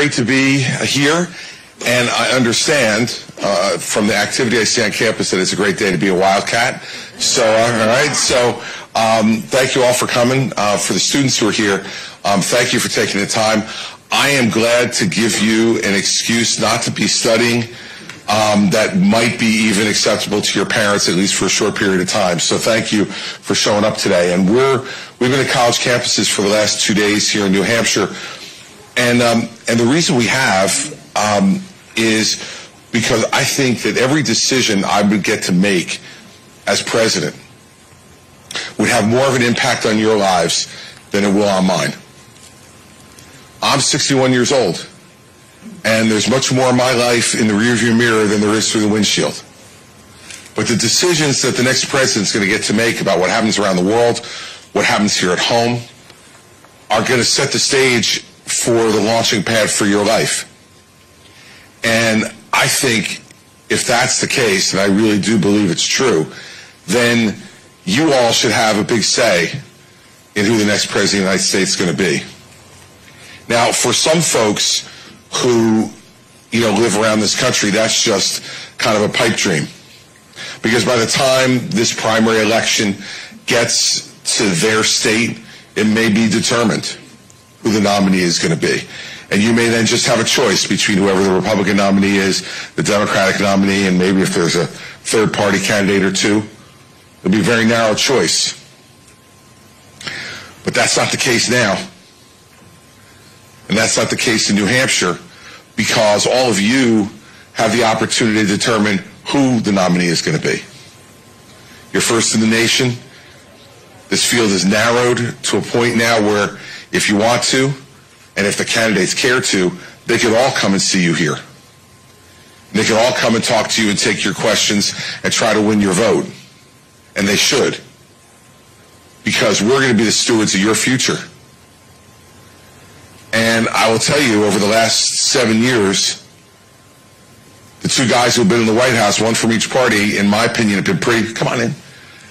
great to be here, and I understand uh, from the activity I see on campus that it's a great day to be a Wildcat. So, uh, all right, so um, thank you all for coming. Uh, for the students who are here, um, thank you for taking the time. I am glad to give you an excuse not to be studying um, that might be even acceptable to your parents, at least for a short period of time. So thank you for showing up today. And we're we've been at college campuses for the last two days here in New Hampshire, and um, and the reason we have um, is because I think that every decision I would get to make as president would have more of an impact on your lives than it will on mine. I'm 61 years old, and there's much more of my life in the rearview mirror than there is through the windshield. But the decisions that the next president's going to get to make about what happens around the world, what happens here at home, are going to set the stage for the launching pad for your life. And I think if that's the case, and I really do believe it's true, then you all should have a big say in who the next president of the United States is going to be. Now, for some folks who, you know, live around this country, that's just kind of a pipe dream. Because by the time this primary election gets to their state, it may be determined who the nominee is going to be. And you may then just have a choice between whoever the Republican nominee is, the Democratic nominee, and maybe if there's a third party candidate or two. It'll be a very narrow choice. But that's not the case now. And that's not the case in New Hampshire because all of you have the opportunity to determine who the nominee is going to be. You're first in the nation. This field is narrowed to a point now where if you want to, and if the candidates care to, they could all come and see you here. They could all come and talk to you and take your questions and try to win your vote. And they should. Because we're going to be the stewards of your future. And I will tell you, over the last seven years, the two guys who have been in the White House, one from each party, in my opinion, have been pretty, come on in,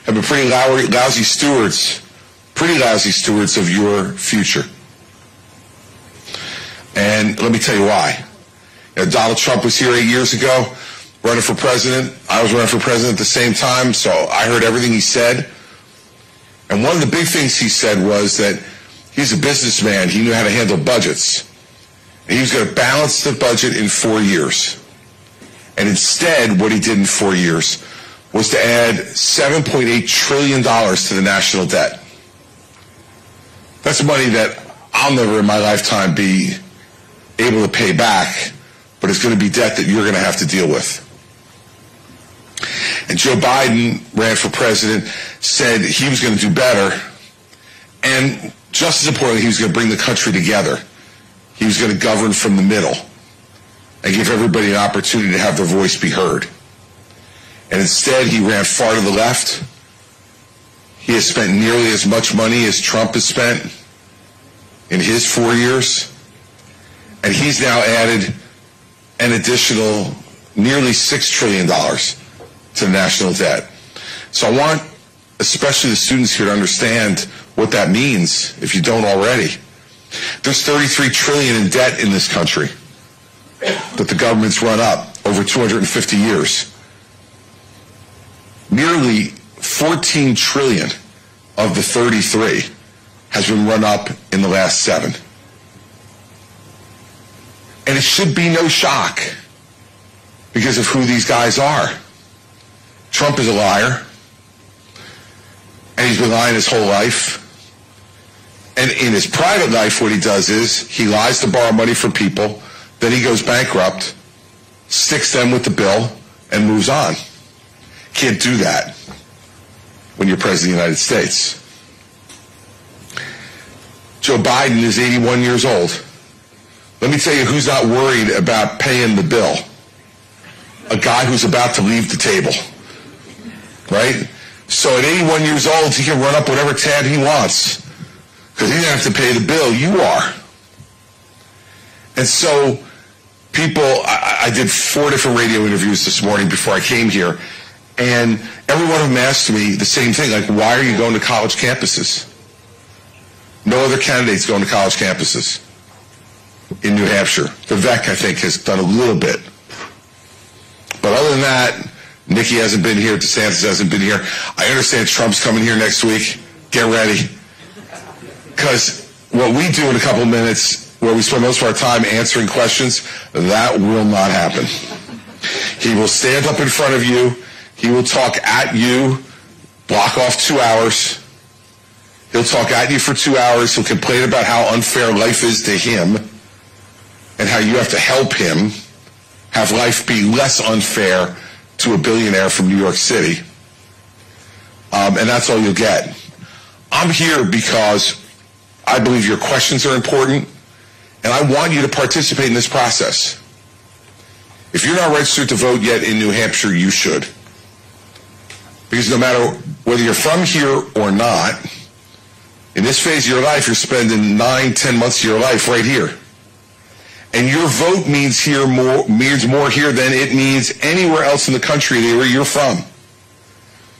have been pretty lousy stewards, pretty lousy stewards of your future. And let me tell you why. You know, Donald Trump was here eight years ago running for president. I was running for president at the same time, so I heard everything he said. And one of the big things he said was that he's a businessman. He knew how to handle budgets. And he was going to balance the budget in four years. And instead, what he did in four years was to add $7.8 trillion to the national debt. That's money that I'll never in my lifetime be able to pay back, but it's going to be debt that you're going to have to deal with. And Joe Biden ran for president, said he was going to do better, and just as importantly, he was going to bring the country together. He was going to govern from the middle and give everybody an opportunity to have their voice be heard. And instead, he ran far to the left. He has spent nearly as much money as Trump has spent in his four years. And he's now added an additional nearly $6 trillion to the national debt. So I want especially the students here to understand what that means if you don't already. There's 33 trillion in debt in this country that the government's run up over 250 years. Nearly 14 trillion of the 33 has been run up in the last seven. And it should be no shock because of who these guys are. Trump is a liar, and he's been lying his whole life. And in his private life, what he does is he lies to borrow money from people, then he goes bankrupt, sticks them with the bill, and moves on. Can't do that when you're president of the United States. Joe Biden is 81 years old. Let me tell you who's not worried about paying the bill. A guy who's about to leave the table. Right? So at 81 years old, he can run up whatever tab he wants. Because he doesn't have to pay the bill. You are. And so people, I, I did four different radio interviews this morning before I came here. And every one of them asked me the same thing, like, why are you going to college campuses? No other candidates going to college campuses. in New Hampshire. Vivek, I think, has done a little bit. But other than that, Nikki hasn't been here. DeSantis hasn't been here. I understand Trump's coming here next week. Get ready. Because what we do in a couple minutes, where we spend most of our time answering questions, that will not happen. He will stand up in front of you. He will talk at you, block off two hours. He'll talk at you for two hours. He'll complain about how unfair life is to him and how you have to help him have life be less unfair to a billionaire from New York City. Um, and that's all you'll get. I'm here because I believe your questions are important, and I want you to participate in this process. If you're not registered to vote yet in New Hampshire, you should. Because no matter whether you're from here or not, in this phase of your life, you're spending nine, ten months of your life right here. And your vote means here more means more here than it means anywhere else in the country where you're from.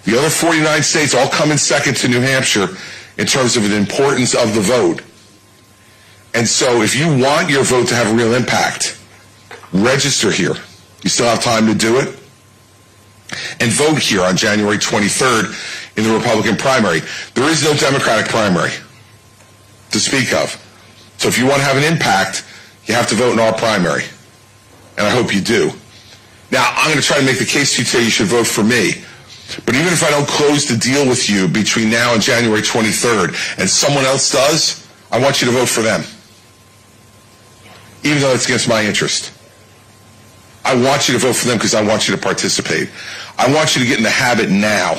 The other 49 states all come in second to New Hampshire in terms of the importance of the vote. And so if you want your vote to have a real impact, register here. You still have time to do it. And vote here on January 23rd in the Republican primary. There is no Democratic primary to speak of. So if you want to have an impact, you have to vote in our primary. And I hope you do. Now, I'm going to try to make the case to you today you should vote for me. But even if I don't close the deal with you between now and January 23rd and someone else does, I want you to vote for them. Even though it's against my interest. I want you to vote for them because I want you to participate. I want you to get in the habit now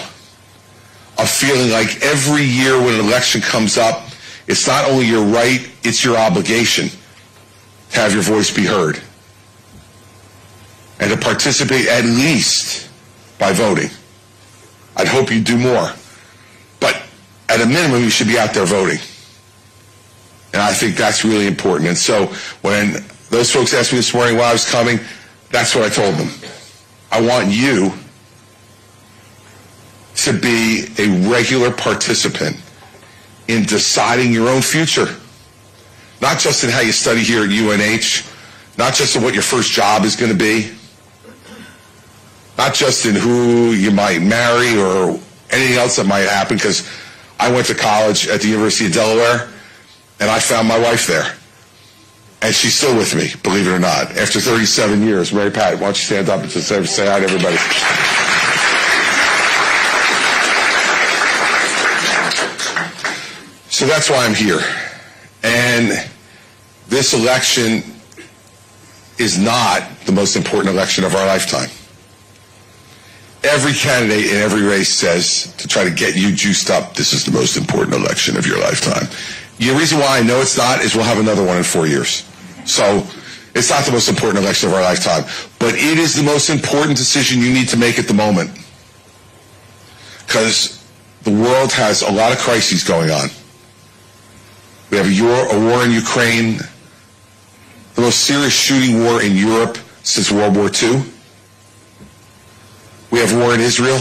of feeling like every year when an election comes up, it's not only your right, it's your obligation to have your voice be heard. And to participate at least by voting. I'd hope you do more. But at a minimum, you should be out there voting. And I think that's really important. And so when those folks asked me this morning why I was coming, that's what I told them. I want you to be a regular participant in deciding your own future. Not just in how you study here at UNH, not just in what your first job is going to be, not just in who you might marry or anything else that might happen, because I went to college at the University of Delaware and I found my wife there. And she's still with me, believe it or not, after 37 years. Mary Pat, why don't you stand up and just say, hi to everybody? So that's why I'm here. And this election is not the most important election of our lifetime. Every candidate in every race says to try to get you juiced up, this is the most important election of your lifetime. The reason why I know it's not is we'll have another one in four years. So it's not the most important election of our lifetime, but it is the most important decision you need to make at the moment. Because the world has a lot of crises going on. We have a war, in Ukraine, the most serious shooting war in Europe since World War II. We have war in Israel.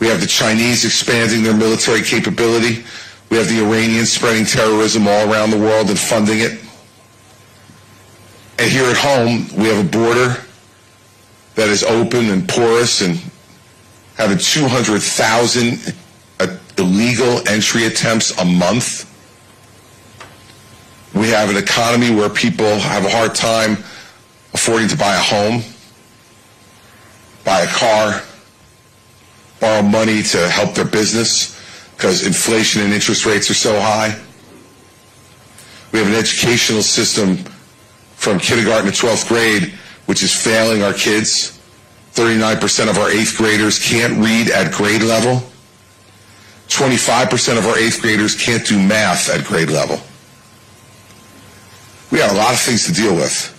We have the Chinese expanding their military capability. We have the Iranians spreading terrorism all around the world and funding it. And here at home, we have a border that is open and porous and having 200,000 uh, illegal entry attempts a month. We have an economy where people have a hard time affording to buy a home, buy a car, borrow money to help their business because inflation and interest rates are so high. We have an educational system from kindergarten to 12th grade which is failing our kids. 39% of our eighth graders can't read at grade level. 25% of our eighth graders can't do math at grade level. We have a lot of things to deal with.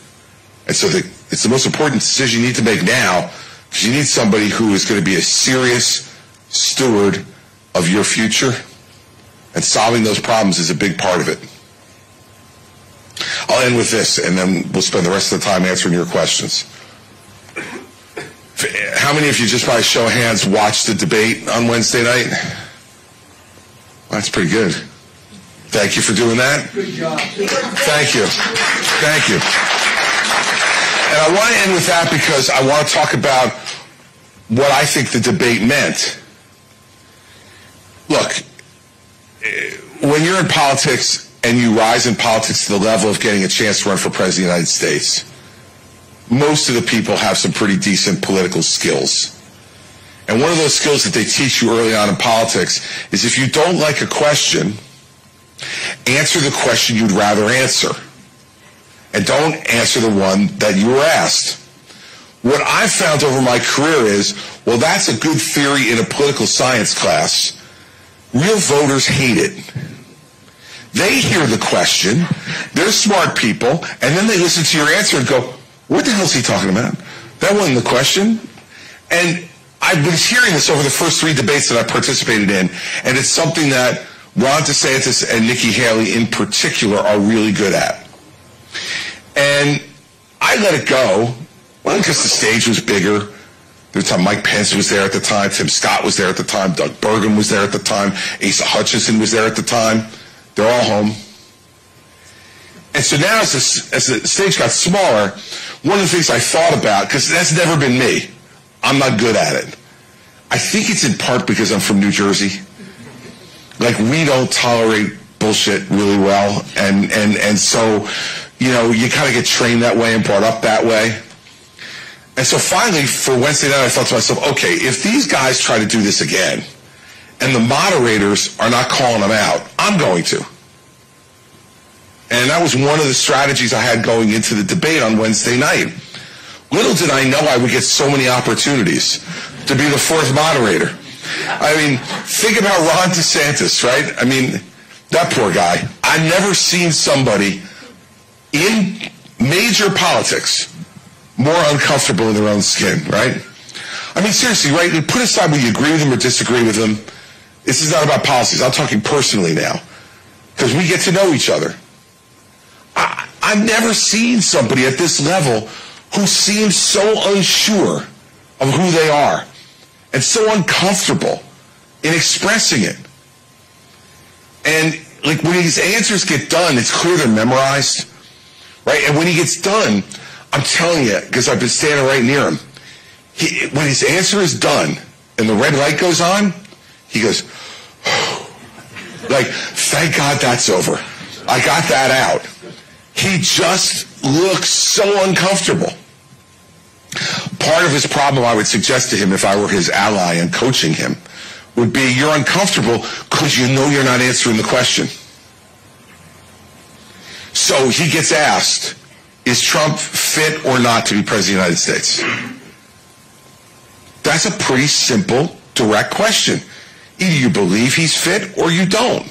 And so the, it's the most important decision you need to make now because you need somebody who is going to be a serious steward of your future. And solving those problems is a big part of it. I'll end with this, and then we'll spend the rest of the time answering your questions. How many of you, just by show of hands, watched the debate on Wednesday night? Well, that's pretty good. Thank you for doing that. Good job. Thank you. Thank you. And I want to end with that because I want to talk about what I think the debate meant. Look, when you're in politics and you rise in politics to the level of getting a chance to run for president of the United States, most of the people have some pretty decent political skills. And one of those skills that they teach you early on in politics is if you don't like a question, answer the question you'd rather answer. And don't answer the one that you were asked. What I've found over my career is, well, that's a good theory in a political science class. Real voters hate it. They hear the question, they're smart people, and then they listen to your answer and go, what the hell is he talking about? That wasn't the question. And I've been hearing this over the first three debates that I participated in, and it's something that Ron DeSantis and Nikki Haley in particular are really good at. And I let it go, well, because the stage was bigger. Mike Pence was there at the time, Tim Scott was there at the time, Doug Burgum was there at the time, Asa Hutchinson was there at the time. They're all home. And so now as the, as the stage got smaller, one of the things I thought about, because that's never been me, I'm not good at it. I think it's in part because I'm from New Jersey. Like we don't tolerate bullshit really well, and and and so, you know, you kind of get trained that way and brought up that way. And so finally, for Wednesday night, I thought to myself, okay, if these guys try to do this again, and the moderators are not calling them out, I'm going to. And that was one of the strategies I had going into the debate on Wednesday night. Little did I know I would get so many opportunities to be the fourth moderator. I mean, think about Ron DeSantis, right? I mean, that poor guy. I've never seen somebody in major politics more uncomfortable in their own skin, right? I mean, seriously, right? Put aside whether you agree with them or disagree with them. This is not about policies. I'm talking personally now. Because we get to know each other. I, I've never seen somebody at this level who seems so unsure of who they are and so uncomfortable in expressing it. And like when his answers get done, it's clear they're memorized, right? And when he gets done, I'm telling you, because I've been standing right near him, he, when his answer is done and the red light goes on, he goes, like, thank God that's over. I got that out. He just looks so uncomfortable. Part of his problem, I would suggest to him if I were his ally and coaching him, would be you're uncomfortable because you know you're not answering the question. So he gets asked, is Trump fit or not to be president of the United States? That's a pretty simple, direct question. Either you believe he's fit or you don't.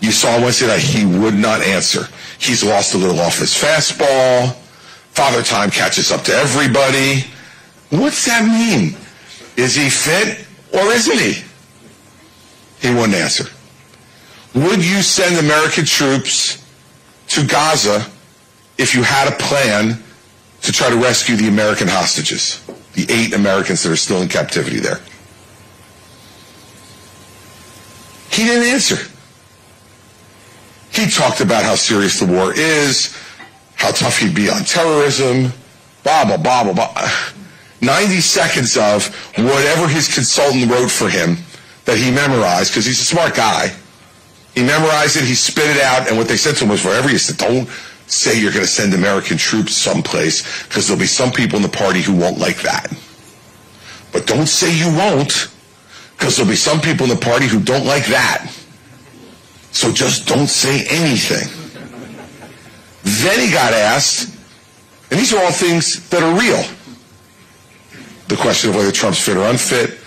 You saw Wednesday night, he would not answer. He's lost a little off his fastball. Father Time catches up to everybody. What's that mean? Is he fit or isn't he? He wouldn't answer. Would you send American troops to Gaza if you had a plan to try to rescue the American hostages, the eight Americans that are still in captivity there? He didn't answer. He talked about how serious the war is, how tough he'd be on terrorism, blah, blah, blah, blah, blah. 90 seconds of whatever his consultant wrote for him that he memorized, because he's a smart guy. He memorized it, he spit it out, and what they said to him was, whatever he said, don't say you're going to send American troops someplace, because there'll be some people in the party who won't like that. But don't say you won't, because there'll be some people in the party who don't like that. So just don't say anything. Then he got asked, and these are all things that are real. The question of whether Trump's fit or unfit,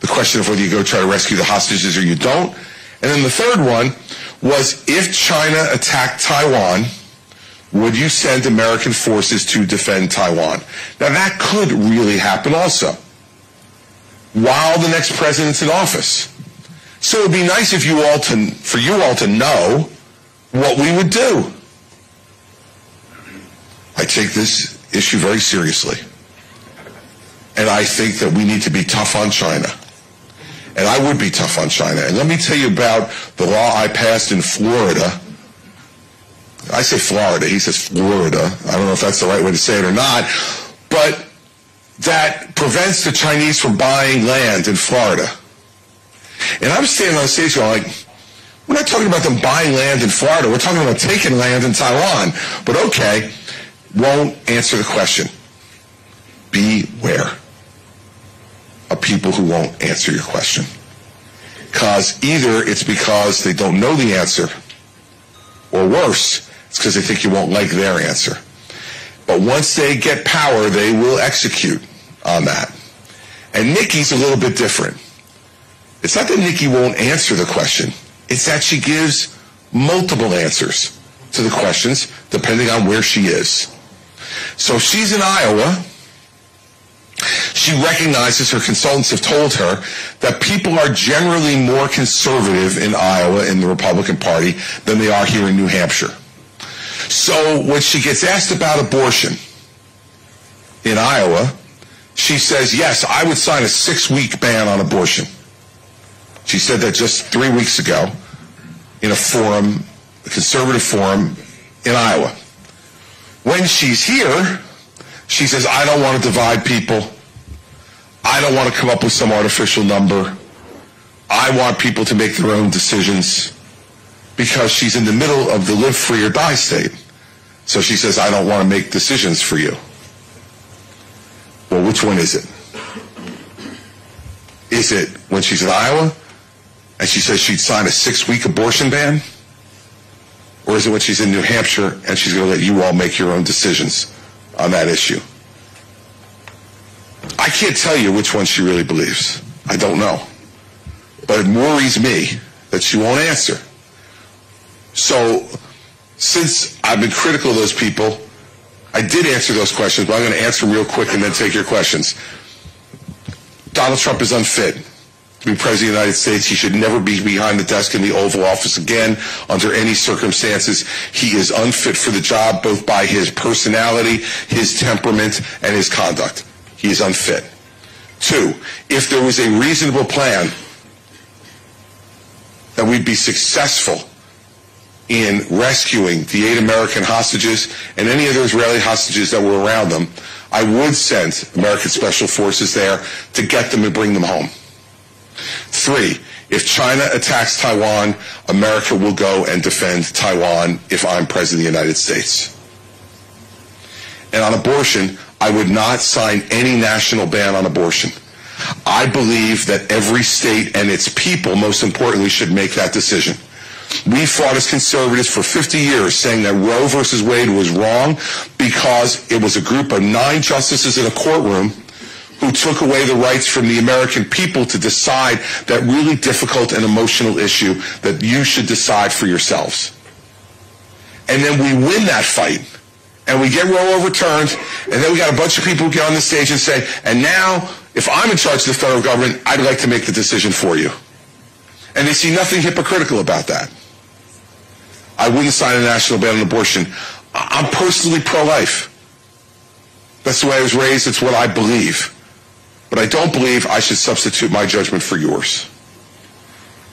the question of whether you go try to rescue the hostages or you don't. And then the third one was if China attacked Taiwan, would you send American forces to defend Taiwan? Now that could really happen also while the next president's in office. So it'd be nice if you all to, for you all to know what we would do. I take this issue very seriously. And I think that we need to be tough on China. and I would be tough on China. And let me tell you about the law I passed in Florida. I say Florida, he says Florida. I don't know if that's the right way to say it or not, but that prevents the Chinese from buying land in Florida. And I'm standing on stage going like, we're not talking about them buying land in Florida. We're talking about taking land in Taiwan. But okay, won't answer the question. Beware of people who won't answer your question. Because either it's because they don't know the answer, or worse, it's because they think you won't like their answer. But once they get power, they will execute on that. And Nikki's a little bit different. It's not that Nikki won't answer the question. It's that she gives multiple answers to the questions depending on where she is. So she's in Iowa. She recognizes her consultants have told her that people are generally more conservative in Iowa in the Republican Party than they are here in New Hampshire. So when she gets asked about abortion in Iowa, she says, yes, I would sign a six-week ban on abortion. She said that just three weeks ago in a forum, a conservative forum in Iowa. When she's here, she says, I don't want to divide people. I don't want to come up with some artificial number. I want people to make their own decisions because she's in the middle of the live free or die state. So she says, I don't want to make decisions for you. Well, which one is it? Is it when she's in Iowa and she says she'd sign a six week abortion ban? Or is it when she's in New Hampshire and she's going to let you all make your own decisions on that issue? I can't tell you which one she really believes. I don't know. But it worries me that she won't answer. So, since I've been critical of those people, I did answer those questions, but I'm going to answer them real quick and then take your questions. Donald Trump is unfit to be president of the United States. He should never be behind the desk in the Oval Office again under any circumstances. He is unfit for the job both by his personality, his temperament, and his conduct. He is unfit. Two, if there was a reasonable plan that we'd be successful in rescuing the eight American hostages and any other Israeli hostages that were around them, I would send American Special Forces there to get them and bring them home. Three, if China attacks Taiwan, America will go and defend Taiwan if I'm President of the United States. And on abortion, I would not sign any national ban on abortion. I believe that every state and its people, most importantly, should make that decision. We fought as conservatives for 50 years saying that Roe versus Wade was wrong because it was a group of nine justices in a courtroom who took away the rights from the American people to decide that really difficult and emotional issue that you should decide for yourselves. And then we win that fight. And we get Roe overturned, and then we got a bunch of people who get on the stage and say, and now, if I'm in charge of the federal government, I'd like to make the decision for you. And they see nothing hypocritical about that. I wouldn't sign a national ban on abortion. I'm personally pro-life. That's the way I was raised. It's what I believe. But I don't believe I should substitute my judgment for yours.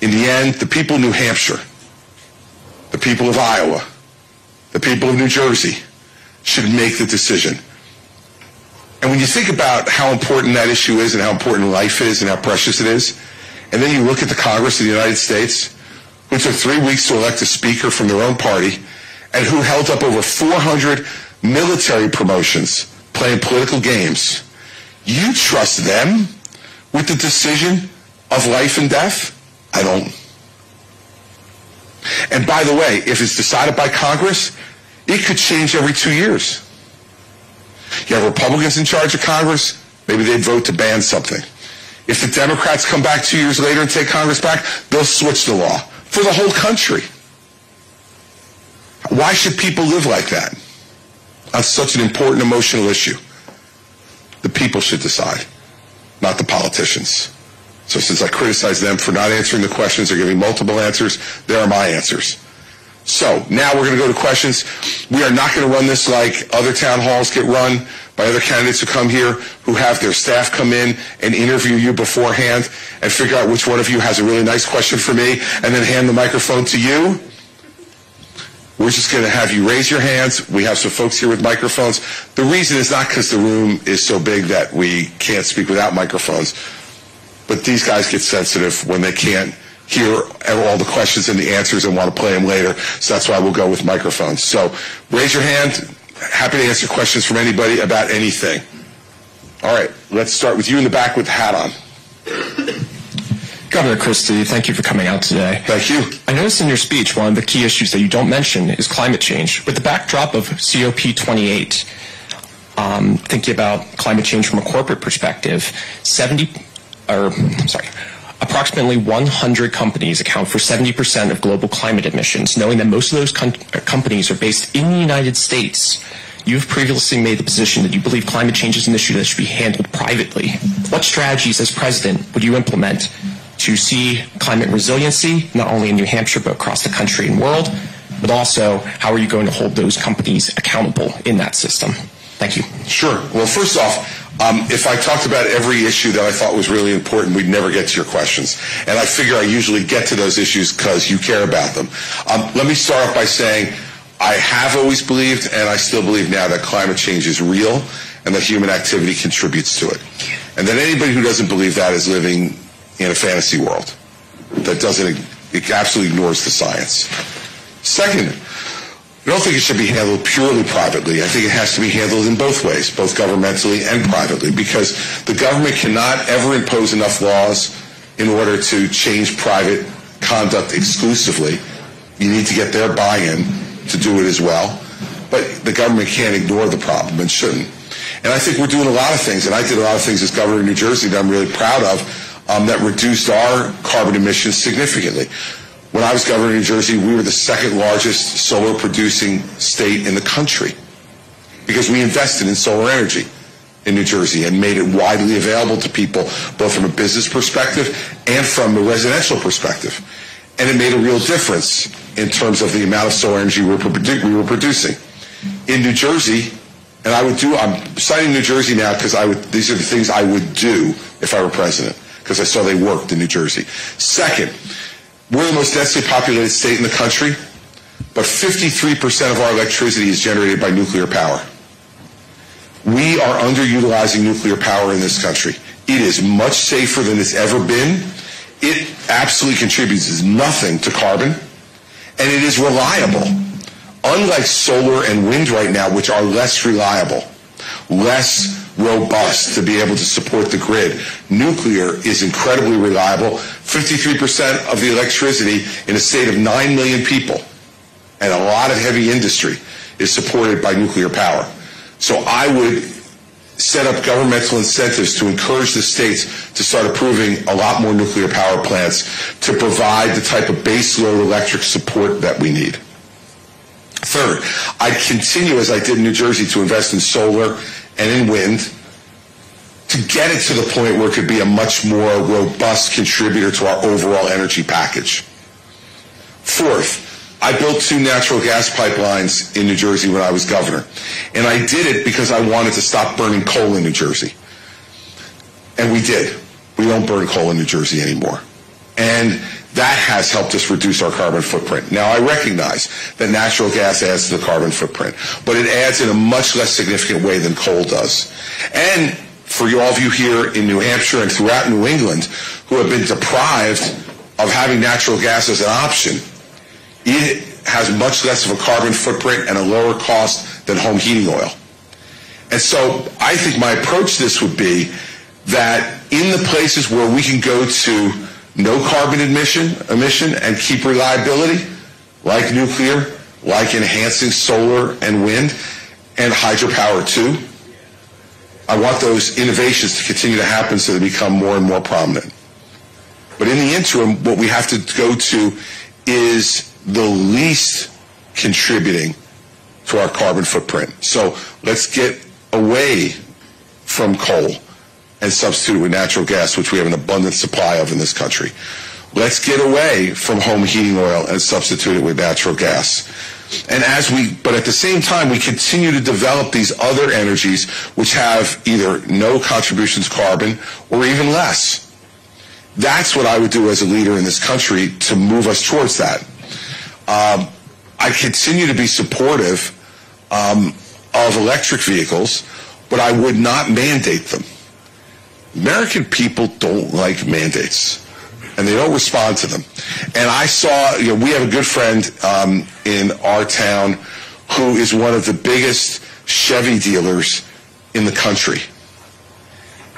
In the end, the people of New Hampshire, the people of Iowa, the people of New Jersey should make the decision. And when you think about how important that issue is and how important life is and how precious it is, and then you look at the Congress of the United States, who took three weeks to elect a speaker from their own party, and who held up over 400 military promotions playing political games, you trust them with the decision of life and death? I don't. And by the way, if it's decided by Congress, it could change every two years. You have Republicans in charge of Congress, maybe they'd vote to ban something. If the Democrats come back two years later and take Congress back, they'll switch the law for the whole country. Why should people live like that? On such an important emotional issue. The people should decide, not the politicians. So since I criticize them for not answering the questions or giving multiple answers, there are my answers. So now we're going to go to questions. We are not going to run this like other town halls get run by other candidates who come here who have their staff come in and interview you beforehand and figure out which one of you has a really nice question for me and then hand the microphone to you. We're just going to have you raise your hands. We have some folks here with microphones. The reason is not because the room is so big that we can't speak without microphones, but these guys get sensitive when they can't hear all the questions and the answers and want to play them later. So that's why we'll go with microphones. So raise your hand. Happy to answer questions from anybody about anything. All right, let's start with you in the back with the hat on. Governor Christie, thank you for coming out today. Thank you. I noticed in your speech one of the key issues that you don't mention is climate change. With the backdrop of COP28, um, thinking about climate change from a corporate perspective, 70, or sorry, approximately 100 companies account for 70% of global climate emissions, knowing that most of those com- uh, companies are based in the United States. You've previously made the position that you believe climate change is an issue that should be handled privately. What strategies as president would you implement to see climate resiliency, not only in New Hampshire, but across the country and world? But also, how are you going to hold those companies accountable in that system? Thank you. Sure. Well, first off, um, if I talked about every issue that I thought was really important, we'd never get to your questions. And I figure I usually get to those issues because you care about them. Um, let me start off by saying I have always believed, and I still believe now, that climate change is real and that human activity contributes to it. And that anybody who doesn't believe that is living in a fantasy world that doesn't, it absolutely ignores the science. Second, I don't think it should be handled purely privately. I think it has to be handled in both ways, both governmentally and privately, because the government cannot ever impose enough laws in order to change private conduct exclusively. You need to get their buy-in to do it as well. But the government can't ignore the problem and shouldn't. And I think we're doing a lot of things, and I did a lot of things as governor of New Jersey that I'm really proud of um, that reduced our carbon emissions significantly. When I was governor of New Jersey, we were the second largest solar producing state in the country because we invested in solar energy in New Jersey and made it widely available to people, both from a business perspective and from a residential perspective. And it made a real difference in terms of the amount of solar energy we were, we were producing. In New Jersey, and I would do, I'm citing New Jersey now because I would, these are the things I would do if I were president because I saw they worked in New Jersey. Second, we're the most densely populated state in the country, but 53% of our electricity is generated by nuclear power. We are underutilizing nuclear power in this country. It is much safer than it's ever been. It absolutely contributes nothing to carbon, and it is reliable. Unlike solar and wind right now, which are less reliable, less robust to be able to support the grid. Nuclear is incredibly reliable. 53% of the electricity in a state of 9 million people and a lot of heavy industry is supported by nuclear power. So I would set up governmental incentives to encourage the states to start approving a lot more nuclear power plants to provide the type of baseload electric support that we need. Third, I'd continue, as I did in New Jersey, to invest in solar and in wind to get it to the point where it could be a much more robust contributor to our overall energy package. Fourth, I built two natural gas pipelines in New Jersey when I was governor. And I did it because I wanted to stop burning coal in New Jersey. And we did. We don't burn coal in New Jersey anymore. And that has helped us reduce our carbon footprint. Now, I recognize that natural gas adds to the carbon footprint, but it adds in a much less significant way than coal does. And for all of you here in New Hampshire and throughout New England who have been deprived of having natural gas as an option, it has much less of a carbon footprint and a lower cost than home heating oil. And so I think my approach to this would be that in the places where we can go to no carbon emission, emission and keep reliability, like nuclear, like enhancing solar and wind, and hydropower too. I want those innovations to continue to happen so they become more and more prominent. But in the interim, what we have to go to is the least contributing to our carbon footprint. So let's get away from coal and substitute it with natural gas, which we have an abundant supply of in this country. Let's get away from home heating oil and substitute it with natural gas. And as we, but at the same time, we continue to develop these other energies which have either no contributions carbon or even less. That's what I would do as a leader in this country to move us towards that. Um, I continue to be supportive um, of electric vehicles, but I would not mandate them. American people don't like mandates, and they don't respond to them. And I saw, you know, we have a good friend um, in our town who is one of the biggest Chevy dealers in the country.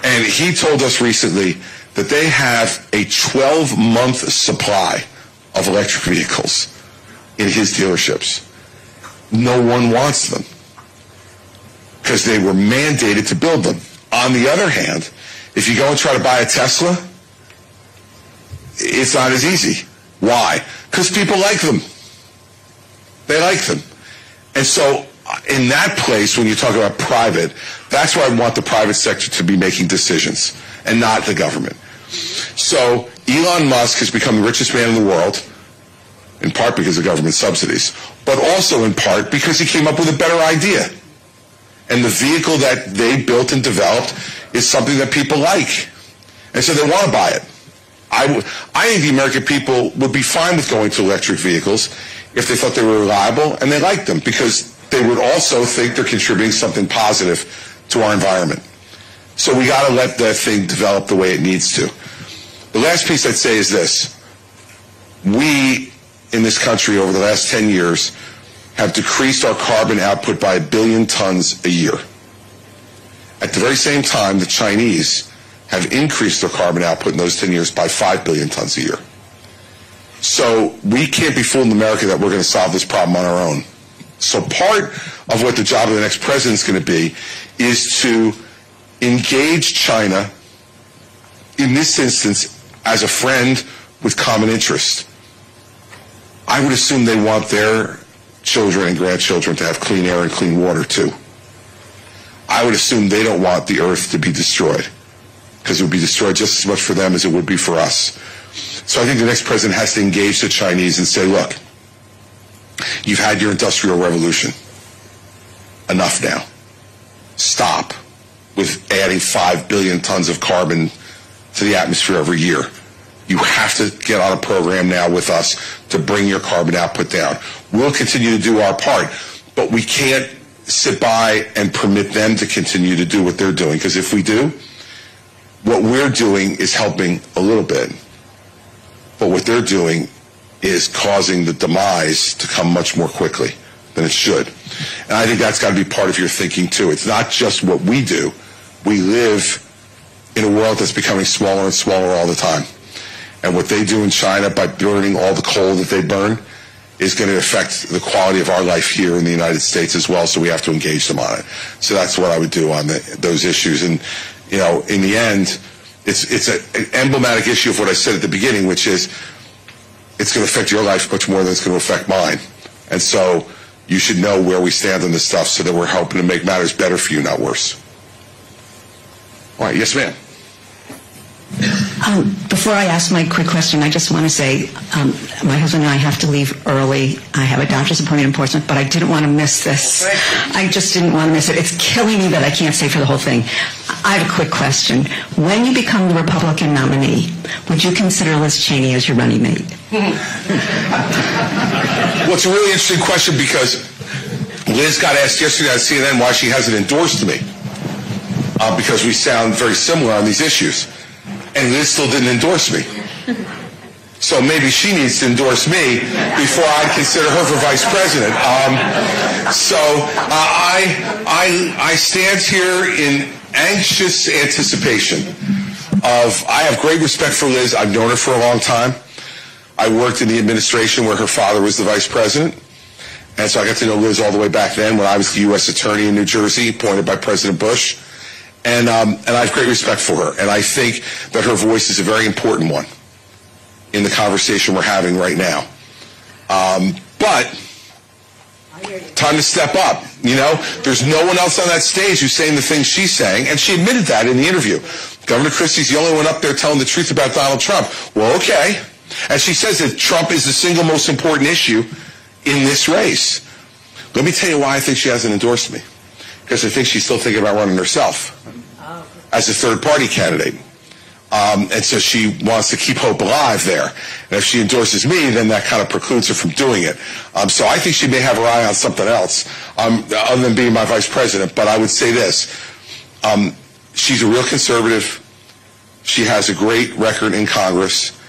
And he told us recently that they have a 12 month supply of electric vehicles in his dealerships. No one wants them because they were mandated to build them. On the other hand, if you go and try to buy a Tesla, it's not as easy. Why? Because people like them. They like them. And so uh, in that place, when you talk about private, that's where I want the private sector to be making decisions and not the government. So Elon Musk has become the richest man in the world, in part because of government subsidies, but also in part because he came up with a better idea. And the vehicle that they built and developed is something that people like. And so they want to buy it. I, w- I think the American people would be fine with going to electric vehicles if they thought they were reliable and they liked them because they would also think they're contributing something positive to our environment. So we got to let that thing develop the way it needs to. The last piece I'd say is this. We in this country over the last 10 years have decreased our carbon output by a billion tons a year. At the very same time, the Chinese have increased their carbon output in those 10 years by 5 billion tons a year. So we can't be fooled in America that we're going to solve this problem on our own. So part of what the job of the next president is going to be is to engage China, in this instance, as a friend with common interest. I would assume they want their children and grandchildren to have clean air and clean water too. I would assume they don't want the earth to be destroyed because it would be destroyed just as much for them as it would be for us. So I think the next president has to engage the Chinese and say, look, you've had your industrial revolution. Enough now. Stop with adding 5 billion tons of carbon to the atmosphere every year. You have to get on a program now with us to bring your carbon output down. We'll continue to do our part, but we can't sit by and permit them to continue to do what they're doing. Because if we do, what we're doing is helping a little bit. But what they're doing is causing the demise to come much more quickly than it should. And I think that's got to be part of your thinking too. It's not just what we do. We live in a world that's becoming smaller and smaller all the time. And what they do in China by burning all the coal that they burn is going to affect the quality of our life here in the United States as well. So we have to engage them on it. So that's what I would do on the, those issues. And you know, in the end, it's it's an emblematic issue of what I said at the beginning, which is it's going to affect your life much more than it's going to affect mine. And so you should know where we stand on this stuff so that we're helping to make matters better for you, not worse. All right, yes, ma'am. Um, before I ask my quick question, I just want to say um, my husband and I have to leave early. I have a doctor's appointment in Portsmouth, but I didn't want to miss this. I just didn't want to miss it. It's killing me that I can't stay for the whole thing. I have a quick question. When you become the Republican nominee, would you consider Liz Cheney as your running mate? Well, it's a really interesting question because Liz got asked yesterday on CNN why she hasn't endorsed me. Uh, because we sound very similar on these issues. And Liz still didn't endorse me. So maybe she needs to endorse me before I consider her for vice president. Um, so uh, I, I, I stand here in anxious anticipation of, I have great respect for Liz. I've known her for a long time. I worked in the administration where her father was the vice president. And so I got to know Liz all the way back then when I was the U.S. Attorney in New Jersey, appointed by President Bush. And, um, and I have great respect for her. And I think that her voice is a very important one in the conversation we're having right now. Um, but time to step up. You know, there's no one else on that stage who's saying the things she's saying, and she admitted that in the interview. Governor Christie's the only one up there telling the truth about Donald Trump. Well, okay. And she says that Trump is the single most important issue in this race. Let me tell you why I think she hasn't endorsed me. Because I think she's still thinking about running herself as a third party candidate. Um, and so she wants to keep hope alive there. And if she endorses me, then that kind of precludes her from doing it. Um, so I think she may have her eye on something else um, other than being my vice president. But I would say this um, she's a real conservative. She has a great record in Congress.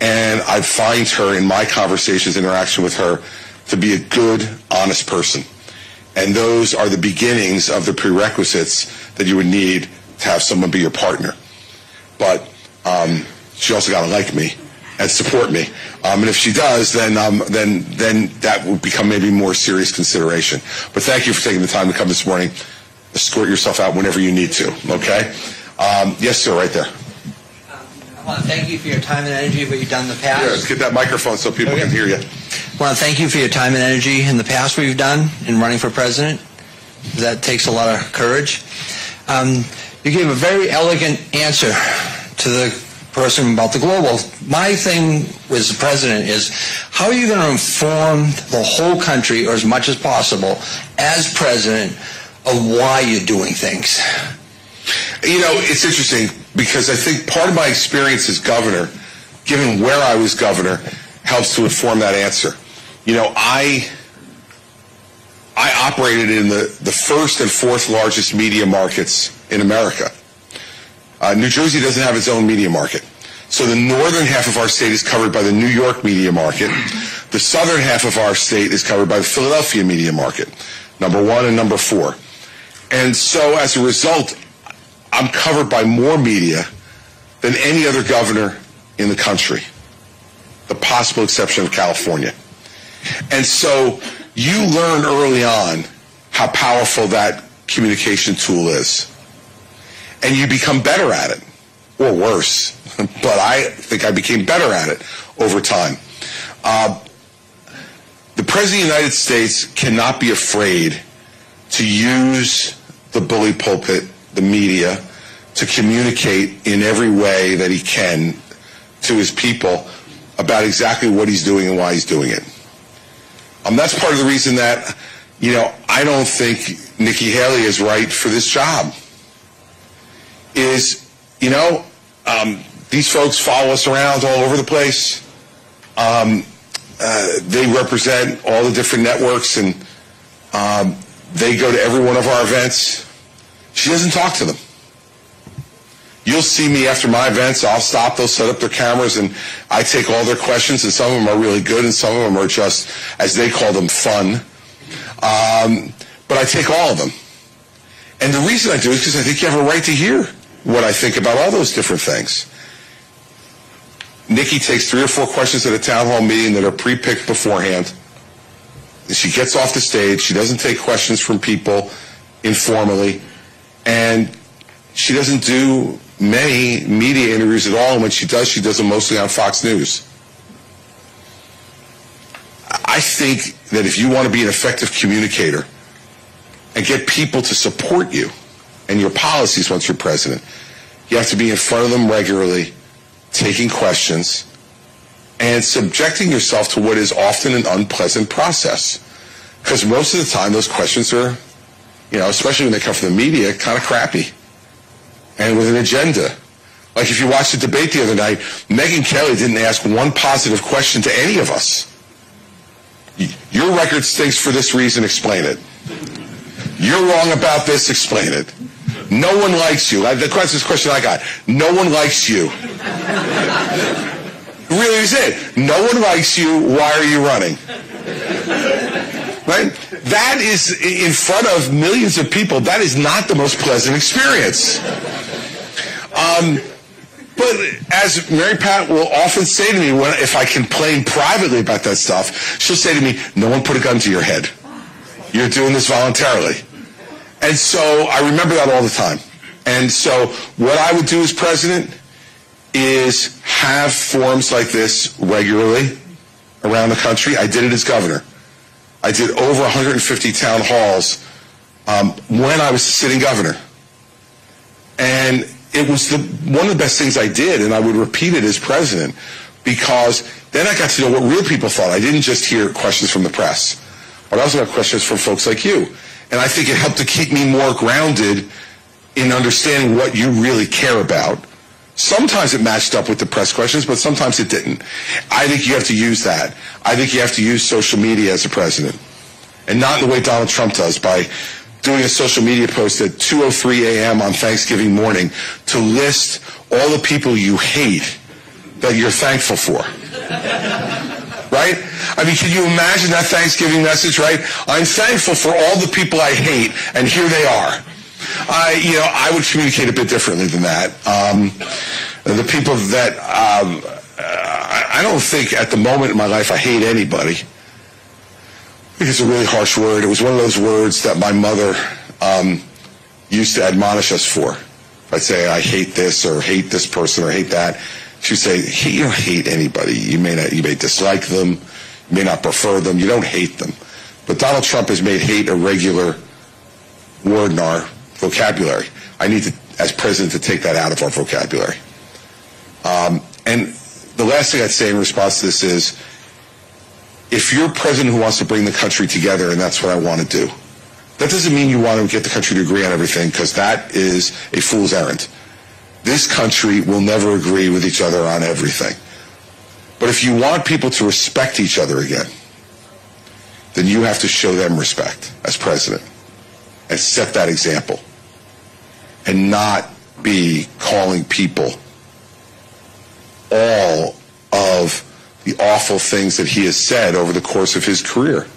And I find her in my conversations, interaction with her, to be a good, honest person. And those are the beginnings of the prerequisites that you would need to have someone be your partner. But um, she also got to like me and support me. Um, and if she does, then um, then then that would become maybe more serious consideration. But thank you for taking the time to come this morning. Escort yourself out whenever you need to. Okay? Um, yes, sir. Right there. I want to thank you for your time and energy, what you've done in the past. Yeah, past. get that microphone so people Okay. can hear you. I want to thank you for your time and energy in the past what you've done in running for president. That takes a lot of courage. Um, you gave a very elegant answer to the person about the global. My thing with the president is, how are you going to inform the whole country, or as much as possible, as president, of why you're doing things? You know, it's interesting because I think part of my experience as governor, given where I was governor, helps to inform that answer. You know, I I operated in the, the first and fourth largest media markets in America. Uh, New Jersey doesn't have its own media market. So the northern half of our state is covered by the New York media market. The southern half of our state is covered by the Philadelphia media market, number one and number four. And so as a result, I'm covered by more media than any other governor in the country, the possible exception of California. And so you learn early on how powerful that communication tool is. And you become better at it, or worse. but I think I became better at it over time. Uh, the President of the United States cannot be afraid to use the bully pulpit, the media, to communicate in every way that he can to his people about exactly what he's doing and why he's doing it. Um, that's part of the reason that, you know, I don't think Nikki Haley is right for this job. Is, you know, um, these folks follow us around all over the place. Um, uh, they represent all the different networks and um, they go to every one of our events. She doesn't talk to them. You'll see me after my events. I'll stop. They'll set up their cameras, and I take all their questions. And some of them are really good, and some of them are just, as they call them, fun. Um, but I take all of them. And the reason I do is because I think you have a right to hear what I think about all those different things. Nikki takes three or four questions at a town hall meeting that are pre-picked beforehand. She gets off the stage. She doesn't take questions from people informally. And she doesn't do many media interviews at all. And when she does, she does them mostly on Fox News. I think that if you want to be an effective communicator and get people to support you and your policies once you're president, you have to be in front of them regularly, taking questions, and subjecting yourself to what is often an unpleasant process. Because most of the time, those questions are, you know, especially when they come from the media, kind of crappy and with an agenda. Like if you watched the debate the other night, Megyn Kelly didn't ask one positive question to any of us. Your record stinks for this reason, explain it. You're wrong about this, explain it. No one likes you. Uh, The question I got. No one likes you. really is it. No one likes you. Why are you running? Right? That is in front of millions of people. That is not the most pleasant experience. Um, but as Mary Pat will often say to me, when, if I complain privately about that stuff, she'll say to me, "No one put a gun to your head. You're doing this voluntarily." And so I remember that all the time. And so what I would do as president is have forums like this regularly around the country. I did it as governor. I did over 150 town halls um, when I was sitting governor. And it was the, one of the best things I did, and I would repeat it as president. because then I got to know what real people thought. I didn't just hear questions from the press, but I also got questions from folks like you. And I think it helped to keep me more grounded in understanding what you really care about. Sometimes it matched up with the press questions, but sometimes it didn't. I think you have to use that. I think you have to use social media as a president. And not in the way Donald Trump does by doing a social media post at 2.03 a.m. on Thanksgiving morning to list all the people you hate that you're thankful for. right? I mean, can you imagine that Thanksgiving message, right? I'm thankful for all the people I hate, and here they are. I, you know, I would communicate a bit differently than that. Um, the people that um, I don't think at the moment in my life I hate anybody. It's a really harsh word. It was one of those words that my mother um, used to admonish us for. I'd say I hate this or hate this person or hate that, she'd say, "You don't hate anybody. You may not, you may dislike them, you may not prefer them. You don't hate them." But Donald Trump has made hate a regular word in our vocabulary. I need to, as president, to take that out of our vocabulary. Um, and the last thing I'd say in response to this is, if you're a president who wants to bring the country together, and that's what I want to do, that doesn't mean you want to get the country to agree on everything, because that is a fool's errand. This country will never agree with each other on everything. But if you want people to respect each other again, then you have to show them respect as president and set that example and not be calling people all of the awful things that he has said over the course of his career.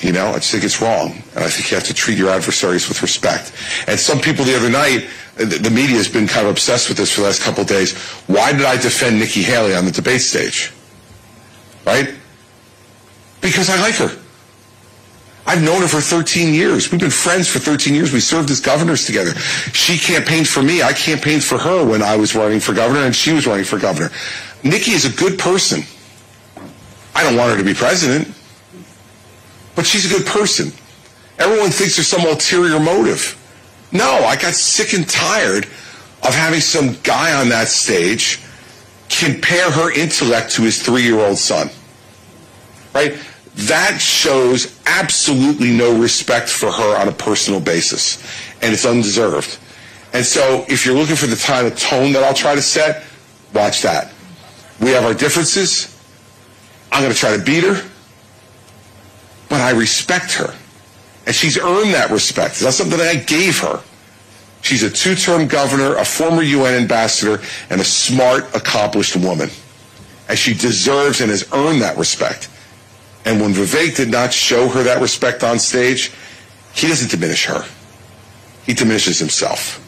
You know, I just think it's wrong. And I think you have to treat your adversaries with respect. And some people the other night, the media has been kind of obsessed with this for the last couple of days. Why did I defend Nikki Haley on the debate stage? Right? Because I like her. I've known her for 13 years. We've been friends for 13 years. We served as governors together. She campaigned for me. I campaigned for her when I was running for governor and she was running for governor. Nikki is a good person. I don't want her to be president, but she's a good person. Everyone thinks there's some ulterior motive. No, I got sick and tired of having some guy on that stage compare her intellect to his three-year-old son. Right? That shows absolutely no respect for her on a personal basis, and it's undeserved. And so, if you're looking for the kind of tone that I'll try to set, watch that. We have our differences. I'm going to try to beat her, but I respect her. And she's earned that respect. It's not something that I gave her. She's a two-term governor, a former UN ambassador, and a smart, accomplished woman. And she deserves and has earned that respect. And when Vivek did not show her that respect on stage, he doesn't diminish her. He diminishes himself.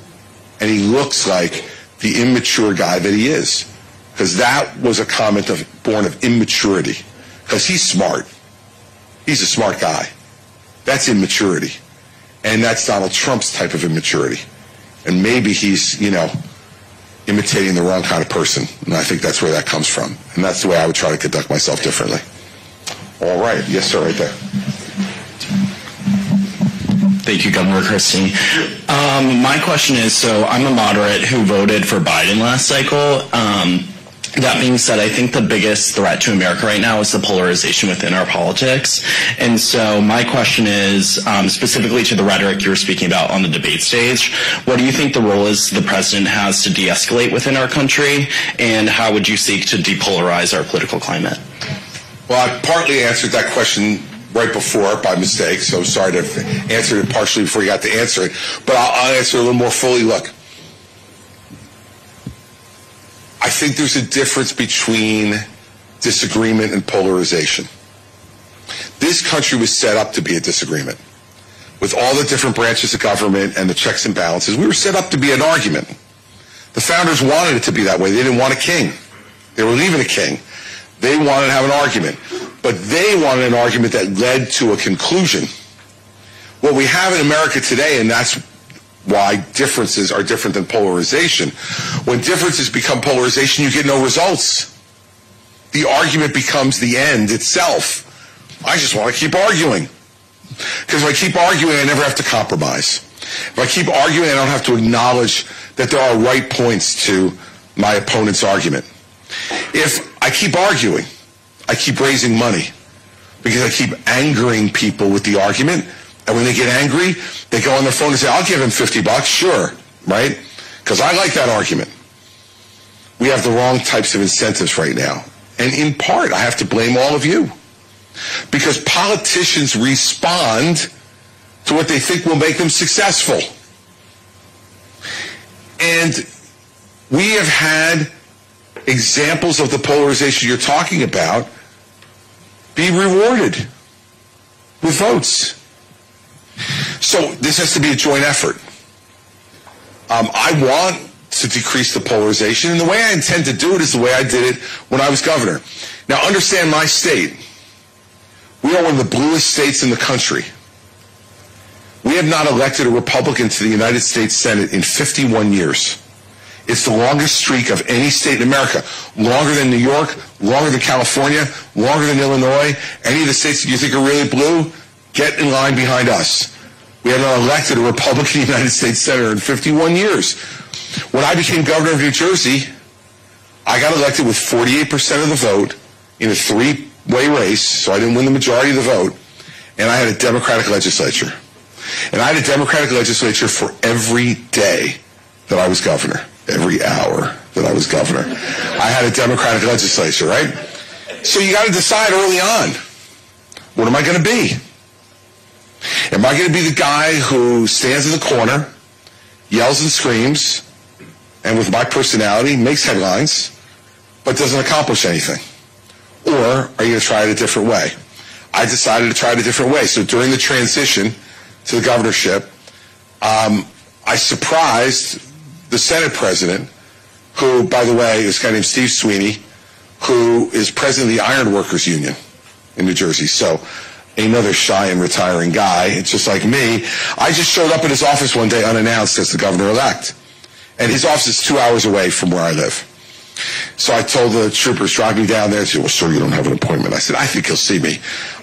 And he looks like the immature guy that he is. Because that was a comment of, born of immaturity. Because he's smart. He's a smart guy. That's immaturity. And that's Donald Trump's type of immaturity. And maybe he's, you know, imitating the wrong kind of person. And I think that's where that comes from. And that's the way I would try to conduct myself differently. All right. Yes, sir, right there. Thank you, Governor Christie. Um, my question is, so I'm a moderate who voted for Biden last cycle. Um, that being said, I think the biggest threat to America right now is the polarization within our politics. And so my question is, um, specifically to the rhetoric you were speaking about on the debate stage, what do you think the role is the president has to de-escalate within our country? And how would you seek to depolarize our political climate? Well, I partly answered that question right before by mistake, so sorry to answer it partially before you got to answer it. But I'll, I'll answer it a little more fully. Look, I think there's a difference between disagreement and polarization. This country was set up to be a disagreement. With all the different branches of government and the checks and balances, we were set up to be an argument. The founders wanted it to be that way. They didn't want a king. They were leaving a king. They wanted to have an argument. But they wanted an argument that led to a conclusion. What we have in America today, and that's why differences are different than polarization. When differences become polarization, you get no results. The argument becomes the end itself. I just want to keep arguing. Because if I keep arguing, I never have to compromise. If I keep arguing, I don't have to acknowledge that there are right points to my opponent's argument. If I keep arguing, I keep raising money because I keep angering people with the argument. And when they get angry, they go on their phone and say, I'll give him 50 bucks, sure, right? Because I like that argument. We have the wrong types of incentives right now. And in part, I have to blame all of you. Because politicians respond to what they think will make them successful. And we have had examples of the polarization you're talking about be rewarded with votes. So this has to be a joint effort. Um, I want to decrease the polarization, and the way I intend to do it is the way I did it when I was governor. Now, understand my state. We are one of the bluest states in the country. We have not elected a Republican to the United States Senate in 51 years. It's the longest streak of any state in America. Longer than New York, longer than California, longer than Illinois. Any of the states that you think are really blue, get in line behind us. We have not elected a Republican United States Senator in 51 years. When I became governor of New Jersey, I got elected with 48% of the vote in a three-way race, so I didn't win the majority of the vote, and I had a Democratic legislature. And I had a Democratic legislature for every day that I was governor, every hour that I was governor. I had a Democratic legislature, right? So you got to decide early on, what am I going to be? Am I going to be the guy who stands in the corner, yells and screams, and with my personality makes headlines, but doesn't accomplish anything? Or are you going to try it a different way? I decided to try it a different way. So during the transition to the governorship, um, I surprised the Senate president, who, by the way, is a guy named Steve Sweeney, who is president of the Iron Workers Union in New Jersey. So another shy and retiring guy. It's just like me. I just showed up at his office one day unannounced as the governor-elect. And his office is two hours away from where I live. So I told the troopers, drive me down there. Said, well, sir, you don't have an appointment. I said, I think he'll see me.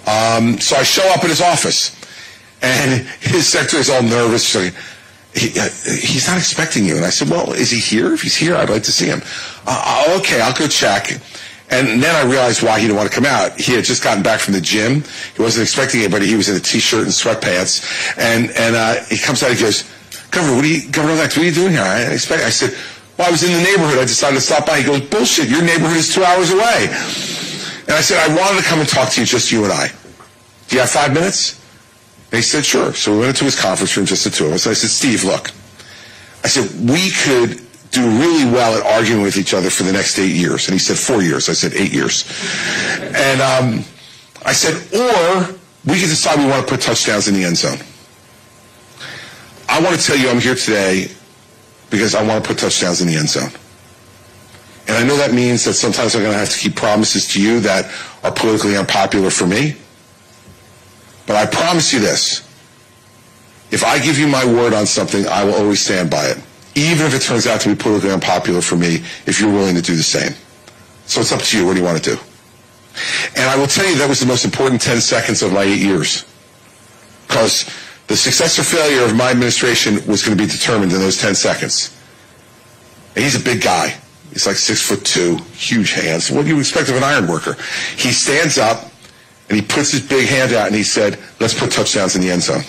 Um, so I show up at his office. And his secretary's all nervous. So he, uh, he's not expecting you. And I said, well, is he here? If he's here, I'd like to see him. Uh, okay, I'll go check. And then I realized why he didn't want to come out. He had just gotten back from the gym. He wasn't expecting anybody. He was in a t-shirt and sweatpants. And and uh, he comes out. He goes, Governor, what are you, Governor Elect, what are you doing here? I expect. I said, Well, I was in the neighborhood. I decided to stop by. He goes, Bullshit. Your neighborhood is two hours away. And I said, I wanted to come and talk to you, just you and I. Do you have five minutes? And he said, Sure. So we went into his conference room, just the two of us. I said, Steve, look. I said, we could do really well at arguing with each other for the next eight years. And he said, four years. I said, eight years. And um, I said, or we can decide we want to put touchdowns in the end zone. I want to tell you I'm here today because I want to put touchdowns in the end zone. And I know that means that sometimes I'm going to have to keep promises to you that are politically unpopular for me. But I promise you this. If I give you my word on something, I will always stand by it even if it turns out to be politically unpopular for me, if you're willing to do the same. So it's up to you. What do you want to do? And I will tell you that was the most important 10 seconds of my eight years. Because the success or failure of my administration was going to be determined in those 10 seconds. And he's a big guy. He's like six foot two, huge hands. What do you expect of an iron worker? He stands up and he puts his big hand out and he said, let's put touchdowns in the end zone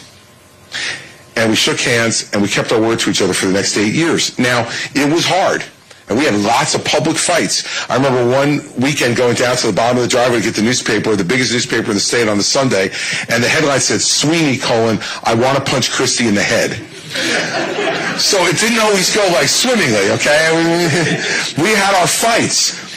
and we shook hands and we kept our word to each other for the next eight years. Now, it was hard. And we had lots of public fights. I remember one weekend going down to the bottom of the driveway to get the newspaper, the biggest newspaper in the state on the Sunday, and the headline said, Sweeney, colon, I want to punch Christie in the head. so it didn't always go like swimmingly, okay? We, we had our fights.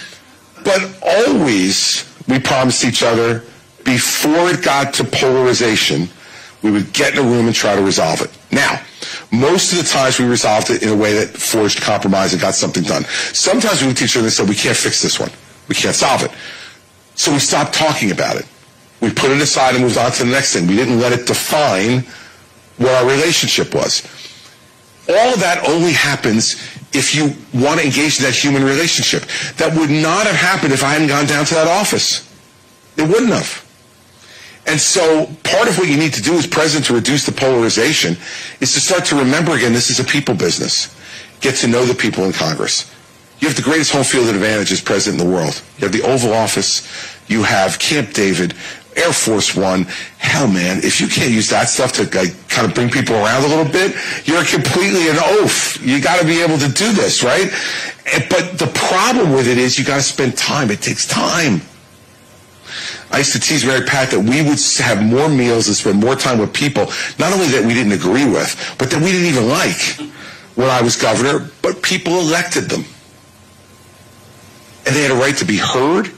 But always we promised each other before it got to polarization – we would get in a room and try to resolve it. Now, most of the times we resolved it in a way that forged compromise and got something done. Sometimes we would teach them and said, we can't fix this one. We can't solve it. So we stopped talking about it. We put it aside and moved on to the next thing. We didn't let it define what our relationship was. All of that only happens if you want to engage in that human relationship. That would not have happened if I hadn't gone down to that office. It wouldn't have. And so part of what you need to do as president to reduce the polarization is to start to remember again this is a people business. Get to know the people in Congress. You have the greatest home field advantage as president in the world. You have the Oval Office. You have Camp David, Air Force One. Hell, man, if you can't use that stuff to like, kind of bring people around a little bit, you're completely an oaf. You got to be able to do this, right? But the problem with it is you got to spend time. It takes time. I used to tease Mary Pat that we would have more meals and spend more time with people, not only that we didn't agree with, but that we didn't even like when I was governor, but people elected them. And they had a right to be heard,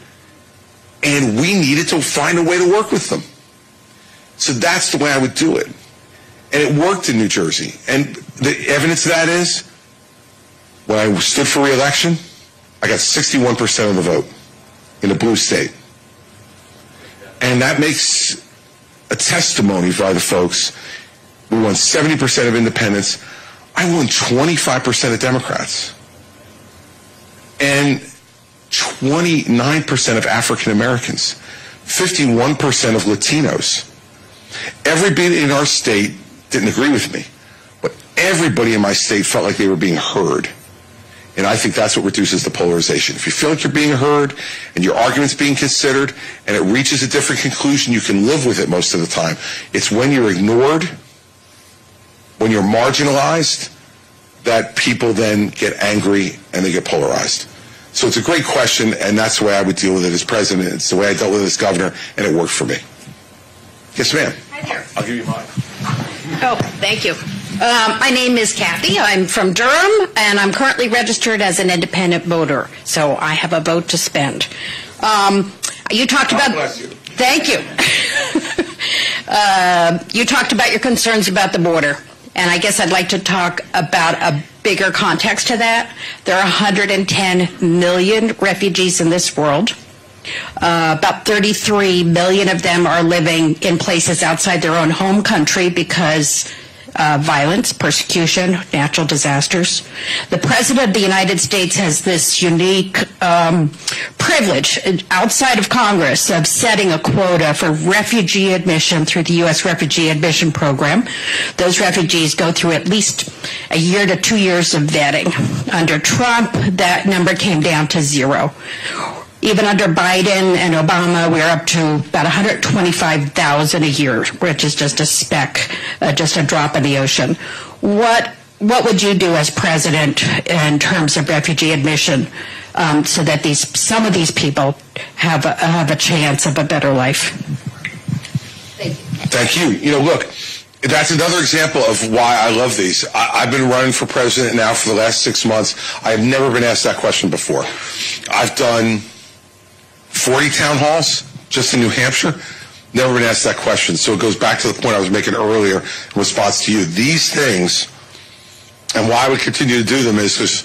and we needed to find a way to work with them. So that's the way I would do it. And it worked in New Jersey. And the evidence of that is when I stood for reelection, I got 61% of the vote in a blue state. And that makes a testimony for other folks. We won 70% of independents. I won 25% of Democrats. And 29% of African Americans. 51% of Latinos. Everybody in our state didn't agree with me. But everybody in my state felt like they were being heard. And I think that's what reduces the polarization. If you feel like you're being heard and your argument's being considered and it reaches a different conclusion, you can live with it most of the time. It's when you're ignored, when you're marginalized, that people then get angry and they get polarized. So it's a great question, and that's the way I would deal with it as president. It's the way I dealt with it as governor, and it worked for me. Yes, ma'am. Hi there. I'll give you mine. Oh, thank you. Um, my name is Kathy. I'm from Durham, and I'm currently registered as an independent voter. So I have a vote to spend. Um, you talked God about. bless you. Thank you. uh, you talked about your concerns about the border, and I guess I'd like to talk about a bigger context to that. There are 110 million refugees in this world. Uh, about 33 million of them are living in places outside their own home country because uh, violence, persecution, natural disasters. The President of the United States has this unique um, privilege outside of Congress of setting a quota for refugee admission through the U.S. Refugee Admission Program. Those refugees go through at least a year to two years of vetting. Under Trump, that number came down to zero. Even under Biden and Obama, we're up to about 125,000 a year, which is just a speck, uh, just a drop in the ocean. What what would you do as president in terms of refugee admission, um, so that these some of these people have a, have a chance of a better life? Thank you. You know, look, that's another example of why I love these. I, I've been running for president now for the last six months. I have never been asked that question before. I've done 40 town halls just in New Hampshire. Never been asked that question. So it goes back to the point I was making earlier in response to you. These things, and why I would continue to do them is because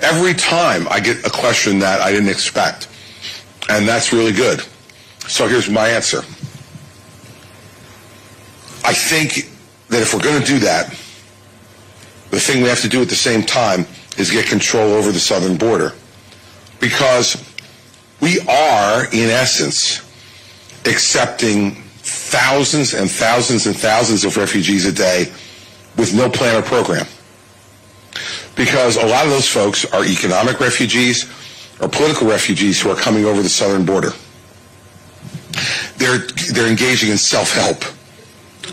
every time I get a question that I didn't expect. And that's really good. So here's my answer. I think that if we're going to do that, the thing we have to do at the same time is get control over the southern border. Because we are, in essence, accepting thousands and thousands and thousands of refugees a day with no plan or program. Because a lot of those folks are economic refugees or political refugees who are coming over the southern border. They're, they're engaging in self-help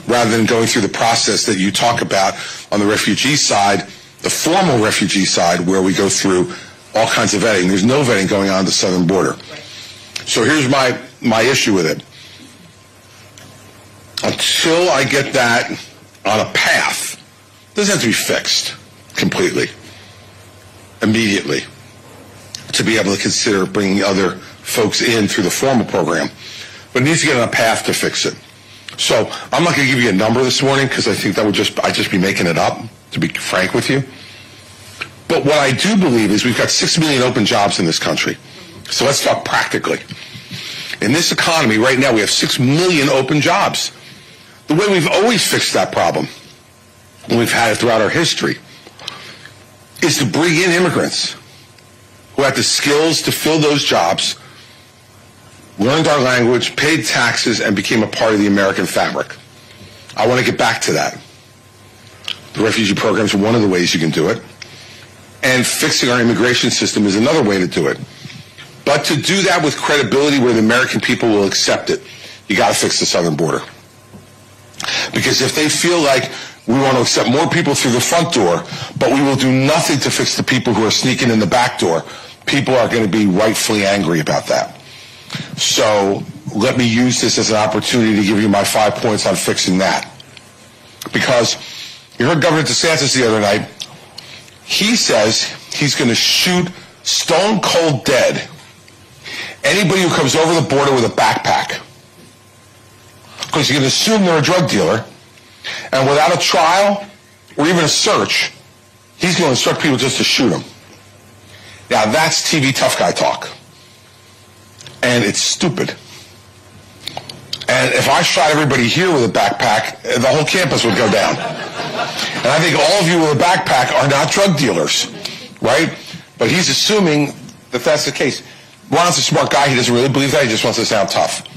rather than going through the process that you talk about on the refugee side, the formal refugee side, where we go through all kinds of vetting. There's no vetting going on at the southern border. So here's my, my issue with it. Until I get that on a path, doesn't have to be fixed completely, immediately, to be able to consider bringing other folks in through the formal program. But it needs to get on a path to fix it. So I'm not going to give you a number this morning because I think that would just I'd just be making it up. To be frank with you, but what I do believe is we've got six million open jobs in this country. So let's talk practically. In this economy right now, we have six million open jobs. The way we've always fixed that problem, and we've had it throughout our history, is to bring in immigrants who have the skills to fill those jobs learned our language, paid taxes, and became a part of the American fabric. I want to get back to that. The refugee program is one of the ways you can do it. And fixing our immigration system is another way to do it. But to do that with credibility where the American people will accept it, you got to fix the southern border. Because if they feel like we want to accept more people through the front door, but we will do nothing to fix the people who are sneaking in the back door, people are going to be rightfully angry about that. So let me use this as an opportunity to give you my five points on fixing that. Because you heard Governor DeSantis the other night. He says he's going to shoot stone cold dead anybody who comes over the border with a backpack. Because you can assume they're a drug dealer, and without a trial or even a search, he's going to instruct people just to shoot them. Now that's TV tough guy talk. And it's stupid. And if I shot everybody here with a backpack, the whole campus would go down. And I think all of you with a backpack are not drug dealers, right? But he's assuming that that's the case. Ron's a smart guy. He doesn't really believe that. He just wants to sound tough.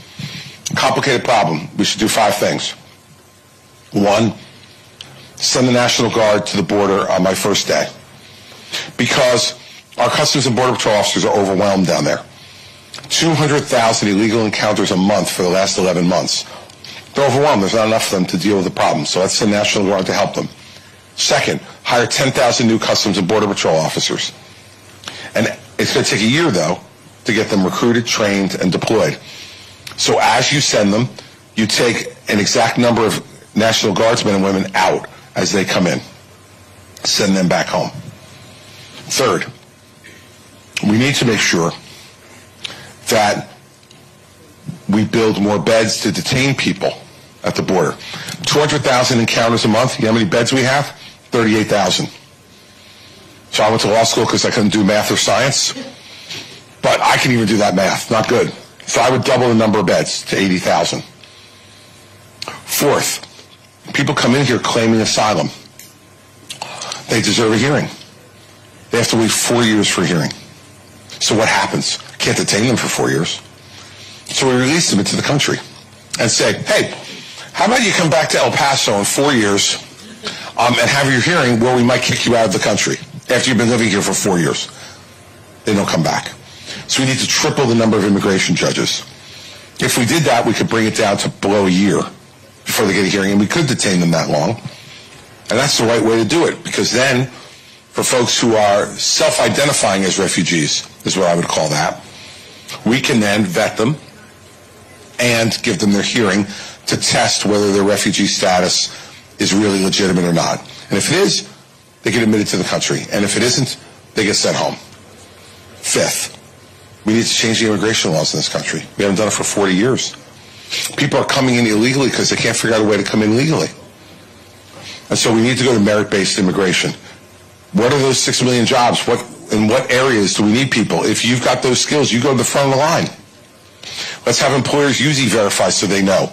Complicated problem. We should do five things. One, send the National Guard to the border on my first day. Because our Customs and Border Patrol officers are overwhelmed down there. 200,000 illegal encounters a month for the last 11 months. They're overwhelmed. There's not enough of them to deal with the problem. So let's send National Guard to help them. Second, hire 10,000 new Customs and Border Patrol officers. And it's going to take a year, though, to get them recruited, trained, and deployed. So as you send them, you take an exact number of National Guardsmen and women out as they come in. Send them back home. Third, we need to make sure that we build more beds to detain people at the border. 200,000 encounters a month. You know how many beds we have? 38,000. So I went to law school because I couldn't do math or science. But I can even do that math. Not good. So I would double the number of beds to 80,000. Fourth, people come in here claiming asylum. They deserve a hearing. They have to wait four years for a hearing. So what happens? Can't detain them for four years. So we release them into the country and say, hey, how about you come back to El Paso in four years um, and have your hearing where we might kick you out of the country after you've been living here for four years. They don't come back. So we need to triple the number of immigration judges. If we did that, we could bring it down to below a year before they get a hearing, and we could detain them that long. And that's the right way to do it, because then, for folks who are self-identifying as refugees, is what I would call that, we can then vet them and give them their hearing to test whether their refugee status is really legitimate or not. And if it is, they get admitted to the country. And if it isn't, they get sent home. Fifth, we need to change the immigration laws in this country. We haven't done it for 40 years. People are coming in illegally because they can't figure out a way to come in legally. And so we need to go to merit-based immigration. What are those six million jobs? What in what areas do we need people? If you've got those skills, you go to the front of the line. Let's have employers use E-Verify so they know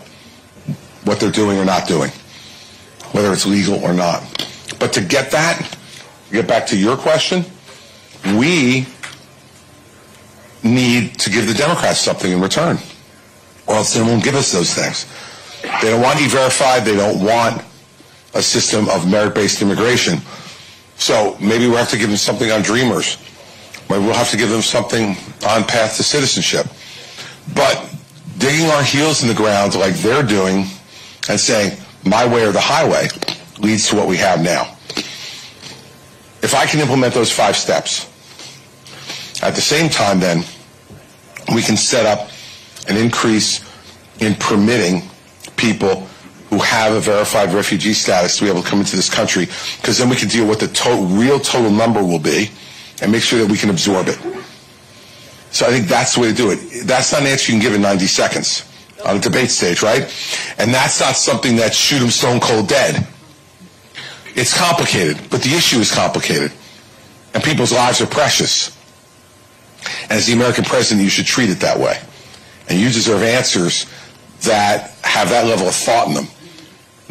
what they're doing or not doing, whether it's legal or not. But to get that, get back to your question, we need to give the Democrats something in return, or else they won't give us those things. They don't want E-Verify. They don't want a system of merit-based immigration. So maybe we'll have to give them something on Dreamers. Maybe we'll have to give them something on Path to Citizenship. But digging our heels in the ground like they're doing and saying, my way or the highway, leads to what we have now. If I can implement those five steps, at the same time then, we can set up an increase in permitting people who have a verified refugee status to be able to come into this country, because then we can deal with the real total number will be and make sure that we can absorb it. So I think that's the way to do it. That's not an answer you can give in 90 seconds on a debate stage, right? And that's not something that shoot shoot 'em stone cold dead. It's complicated, but the issue is complicated. And people's lives are precious. And as the American president, you should treat it that way. And you deserve answers that have that level of thought in them,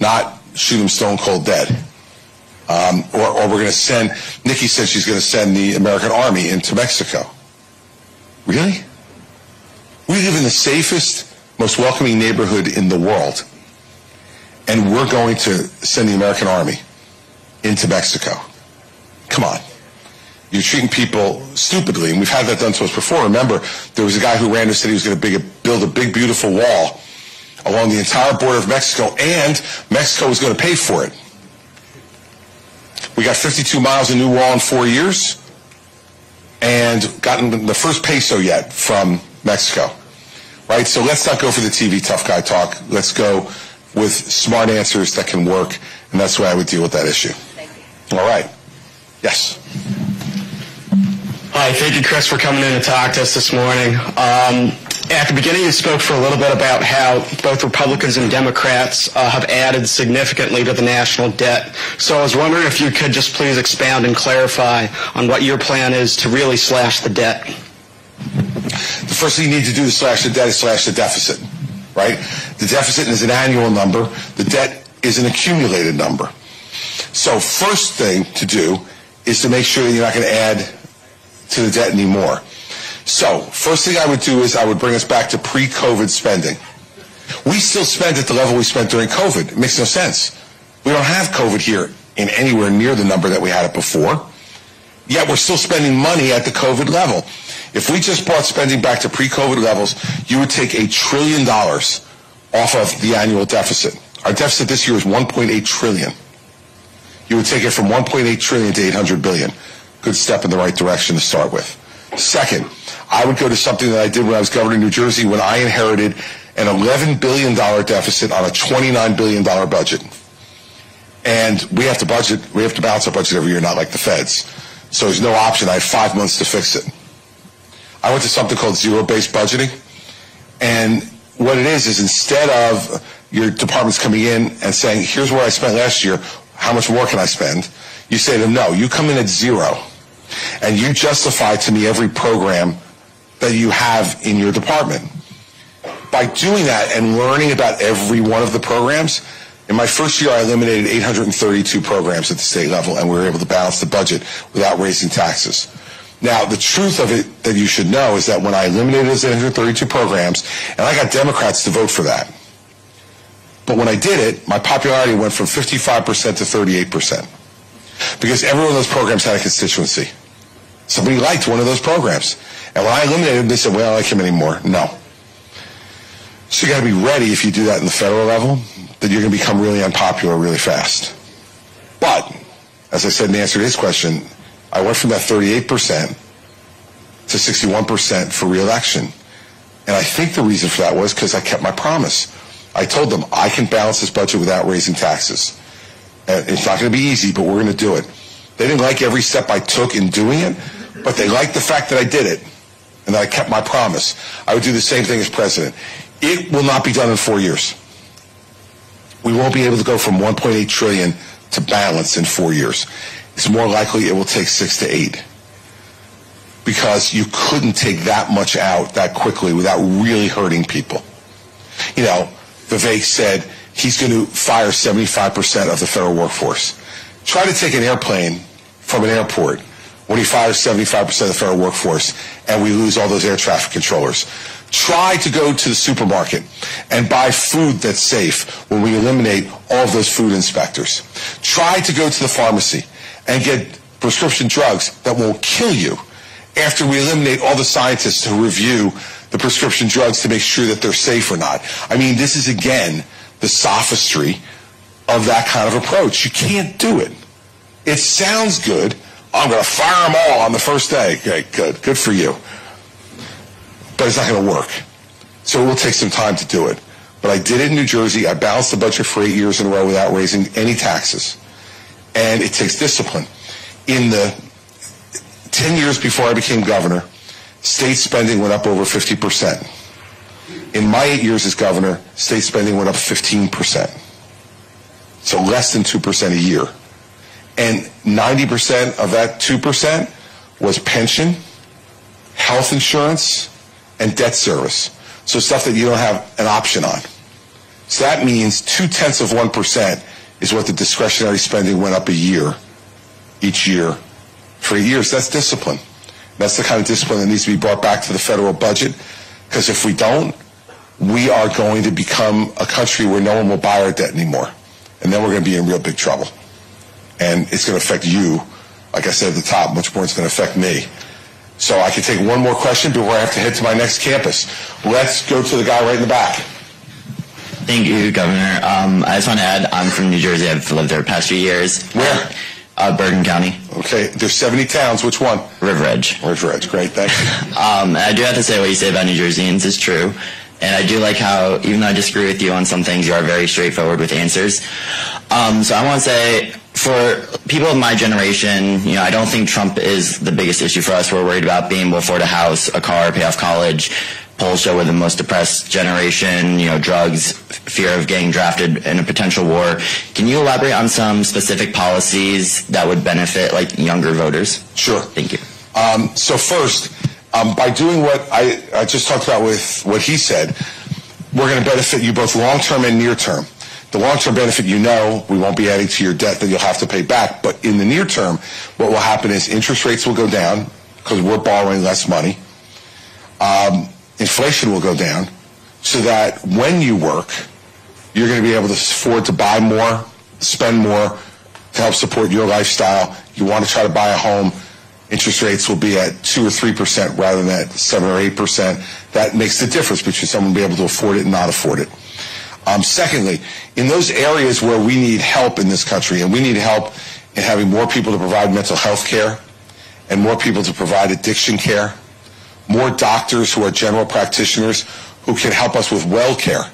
not shoot them stone cold dead. Um, or, or we're going to send, Nikki said she's going to send the American Army into Mexico. Really? We live in the safest, most welcoming neighborhood in the world. And we're going to send the American Army into Mexico. Come on. You're treating people stupidly, and we've had that done to us before. Remember, there was a guy who ran who said he was going to build a big, beautiful wall along the entire border of Mexico, and Mexico was going to pay for it. We got 52 miles of new wall in four years, and gotten the first peso yet from Mexico. Right? So let's not go for the TV tough guy talk. Let's go with smart answers that can work, and that's why I would deal with that issue. All right. Yes. Hi, thank you, Chris, for coming in to talk to us this morning. Um, at the beginning, you spoke for a little bit about how both Republicans and Democrats uh, have added significantly to the national debt. So I was wondering if you could just please expound and clarify on what your plan is to really slash the debt. The first thing you need to do to slash the debt is slash the deficit, right? The deficit is an annual number. The debt is an accumulated number. So first thing to do is to make sure that you're not going to add to the debt anymore. So first thing I would do is I would bring us back to pre-COVID spending. We still spend at the level we spent during COVID. It makes no sense. We don't have COVID here in anywhere near the number that we had it before. Yet we're still spending money at the COVID level. If we just brought spending back to pre-COVID levels, you would take a trillion dollars off of the annual deficit. Our deficit this year is 1.8 trillion. You would take it from 1.8 trillion to 800 billion. Good step in the right direction to start with. Second, I would go to something that I did when I was governor of New Jersey when I inherited an $11 billion deficit on a $29 billion budget. And we have to budget, we have to balance our budget every year, not like the feds. So there's no option. I had five months to fix it. I went to something called zero-based budgeting. And what it is, is instead of your departments coming in and saying, here's where I spent last year, how much more can I spend? You say to them, no, you come in at zero. And you justify to me every program that you have in your department. By doing that and learning about every one of the programs, in my first year, I eliminated 832 programs at the state level, and we were able to balance the budget without raising taxes. Now, the truth of it that you should know is that when I eliminated those 832 programs, and I got Democrats to vote for that, but when I did it, my popularity went from 55% to 38%. Because every one of those programs had a constituency. Somebody liked one of those programs. And when I eliminated them, they said, well, I don't like him anymore. No. So you got to be ready if you do that in the federal level, that you're going to become really unpopular really fast. But, as I said in answer to his question, I went from that 38% to 61% for reelection. And I think the reason for that was because I kept my promise. I told them I can balance this budget without raising taxes. And it's not going to be easy, but we're going to do it. They didn't like every step I took in doing it, but they liked the fact that I did it and that I kept my promise. I would do the same thing as president. It will not be done in four years. We won't be able to go from 1.8 trillion to balance in four years. It's more likely it will take six to eight because you couldn't take that much out that quickly without really hurting people. You know, Vivek said he's going to fire 75% of the federal workforce. Try to take an airplane from an airport when he fires 75% of the federal workforce and we lose all those air traffic controllers. Try to go to the supermarket and buy food that's safe when we eliminate all of those food inspectors. Try to go to the pharmacy and get prescription drugs that won't kill you after we eliminate all the scientists who review the prescription drugs to make sure that they're safe or not. I mean, this is again the sophistry of that kind of approach. You can't do it. It sounds good. I'm going to fire them all on the first day. Okay, good. Good for you. But it's not going to work. So it will take some time to do it. But I did it in New Jersey. I balanced the budget for eight years in a row without raising any taxes. And it takes discipline. In the 10 years before I became governor, state spending went up over 50%. In my eight years as governor, state spending went up 15%. So less than 2% a year. And 90% of that 2% was pension, health insurance, and debt service. So stuff that you don't have an option on. So that means two tenths of 1% is what the discretionary spending went up a year, each year, for years. That's discipline. That's the kind of discipline that needs to be brought back to the federal budget. Because if we don't, we are going to become a country where no one will buy our debt anymore. And then we're going to be in real big trouble. And it's going to affect you like I said at the top, much more it's going to affect me. So I can take one more question before I have to head to my next campus. Let's go to the guy right in the back. Thank you, Governor. Um, I just want to add, I'm from New Jersey. I've lived there the past few years. Where? Uh, Bergen County, Okay, there's 70 towns. Which one? River Edge. River Edge. Great, thank you. Um, I do have to say what you say about New Jerseyans is true. And I do like how, even though I disagree with you on some things, you are very straightforward with answers. Um, so I want to say, for people of my generation, you know, I don't think Trump is the biggest issue for us. We're worried about being able to afford a house, a car, pay off college. Polls show we're the most depressed generation, you know, drugs, fear of getting drafted in a potential war. Can you elaborate on some specific policies that would benefit, like, younger voters? Sure. Thank you. Um, so first, um, by doing what I, I just talked about with what he said, we're going to benefit you both long term and near term. The long term benefit, you know, we won't be adding to your debt that you'll have to pay back. But in the near term, what will happen is interest rates will go down because we're borrowing less money. Um, inflation will go down so that when you work, you're going to be able to afford to buy more, spend more to help support your lifestyle. You want to try to buy a home, interest rates will be at 2 or 3% rather than at 7 or 8%. That makes the difference between someone being able to afford it and not afford it. Um, secondly, in those areas where we need help in this country, and we need help in having more people to provide mental health care and more people to provide addiction care, more doctors who are general practitioners who can help us with well care.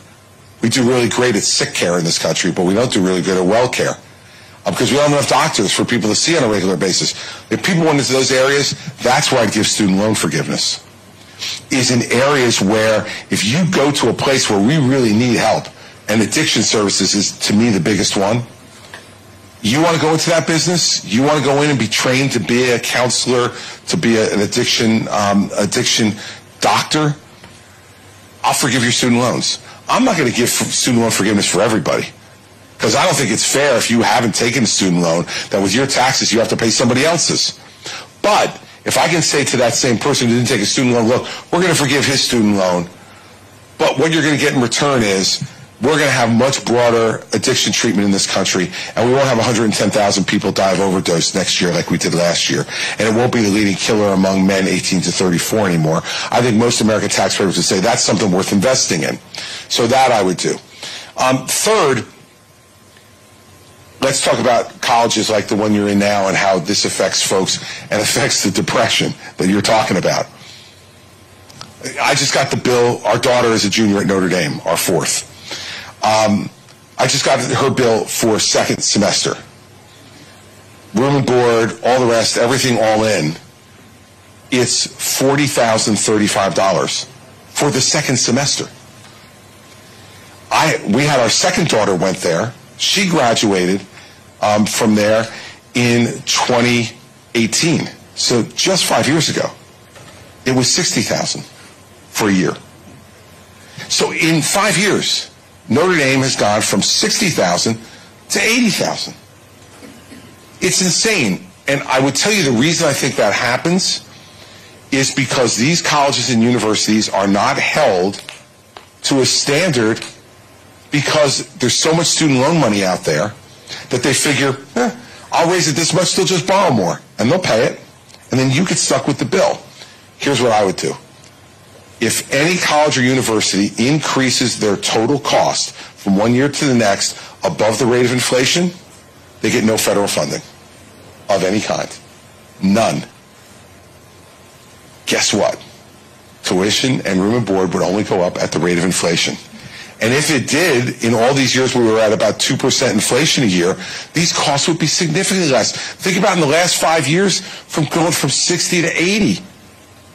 We do really great at sick care in this country, but we don't do really good at well care uh, because we don't have enough doctors for people to see on a regular basis. If people went into those areas, that's where I'd give student loan forgiveness. Is in areas where if you go to a place where we really need help, and addiction services is to me the biggest one. You want to go into that business? You want to go in and be trained to be a counselor, to be a, an addiction um, addiction doctor? I'll forgive your student loans. I'm not going to give student loan forgiveness for everybody. Because I don't think it's fair if you haven't taken a student loan that with your taxes you have to pay somebody else's. But if I can say to that same person who didn't take a student loan, look, we're going to forgive his student loan, but what you're going to get in return is we're going to have much broader addiction treatment in this country, and we won't have 110,000 people die of overdose next year like we did last year. And it won't be the leading killer among men 18 to 34 anymore. I think most American taxpayers would say that's something worth investing in. So that I would do. Um, third, let's talk about colleges like the one you're in now and how this affects folks and affects the depression that you're talking about. I just got the bill. Our daughter is a junior at Notre Dame, our fourth. Um, I just got her bill for second semester. Room and board, all the rest, everything all in. It's forty thousand thirty-five dollars for the second semester. I we had our second daughter went there. She graduated um, from there in 2018. So just five years ago, it was sixty thousand for a year. So in five years, Notre Dame has gone from 60,000 to 80,000. It's insane. And I would tell you the reason I think that happens is because these colleges and universities are not held to a standard because there's so much student loan money out there that they figure, eh, I'll raise it this much, they'll just borrow more. And they'll pay it. And then you get stuck with the bill. Here's what I would do if any college or university increases their total cost from one year to the next above the rate of inflation, they get no federal funding of any kind. None. Guess what? Tuition and room and board would only go up at the rate of inflation. And if it did, in all these years we were at about 2% inflation a year, these costs would be significantly less. Think about in the last five years from going from 60 to 80.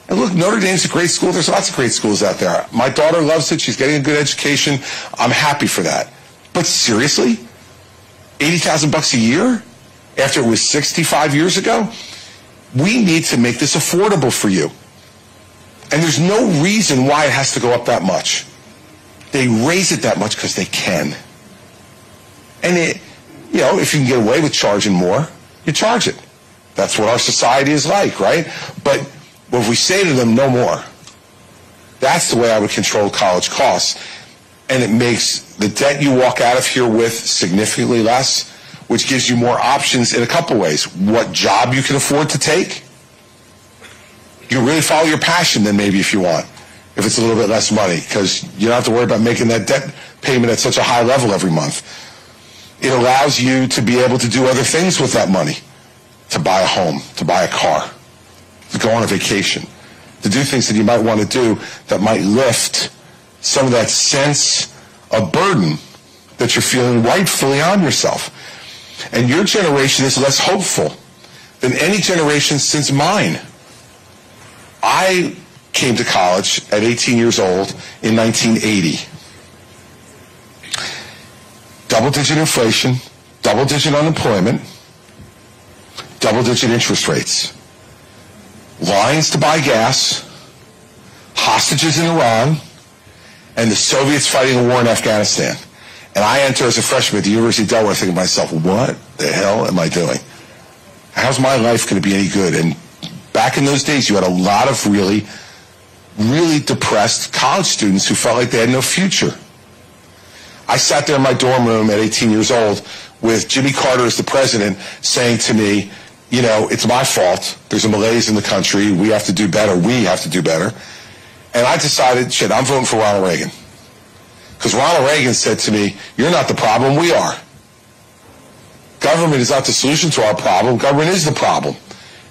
And look, Notre Dame's a great school. There's lots of great schools out there. My daughter loves it. She's getting a good education. I'm happy for that. But seriously? 80,000 bucks a year after it was 65 years ago? We need to make this affordable for you. And there's no reason why it has to go up that much. They raise it that much because they can. And it, you know, if you can get away with charging more, you charge it. That's what our society is like, right? But but if we say to them, no more, that's the way I would control college costs. And it makes the debt you walk out of here with significantly less, which gives you more options in a couple ways. What job you can afford to take. You can really follow your passion then maybe if you want, if it's a little bit less money, because you don't have to worry about making that debt payment at such a high level every month. It allows you to be able to do other things with that money, to buy a home, to buy a car, go on a vacation, to do things that you might want to do that might lift some of that sense of burden that you're feeling rightfully on yourself. And your generation is less hopeful than any generation since mine. I came to college at 18 years old in 1980. Double digit inflation, double digit unemployment, double digit interest rates, lines to buy gas, hostages in Iran, and the Soviets fighting a war in Afghanistan. And I enter as a freshman at the University of Delaware thinking to myself, what the hell am I doing? How's my life going to be any good? And back in those days, you had a lot of really, really depressed college students who felt like they had no future. I sat there in my dorm room at 18 years old with Jimmy Carter as the president saying to me, you know, it's my fault. There's a malaise in the country. We have to do better. We have to do better. And I decided, shit, I'm voting for Ronald Reagan. Because Ronald Reagan said to me, you're not the problem, we are. Government is not the solution to our problem. Government is the problem.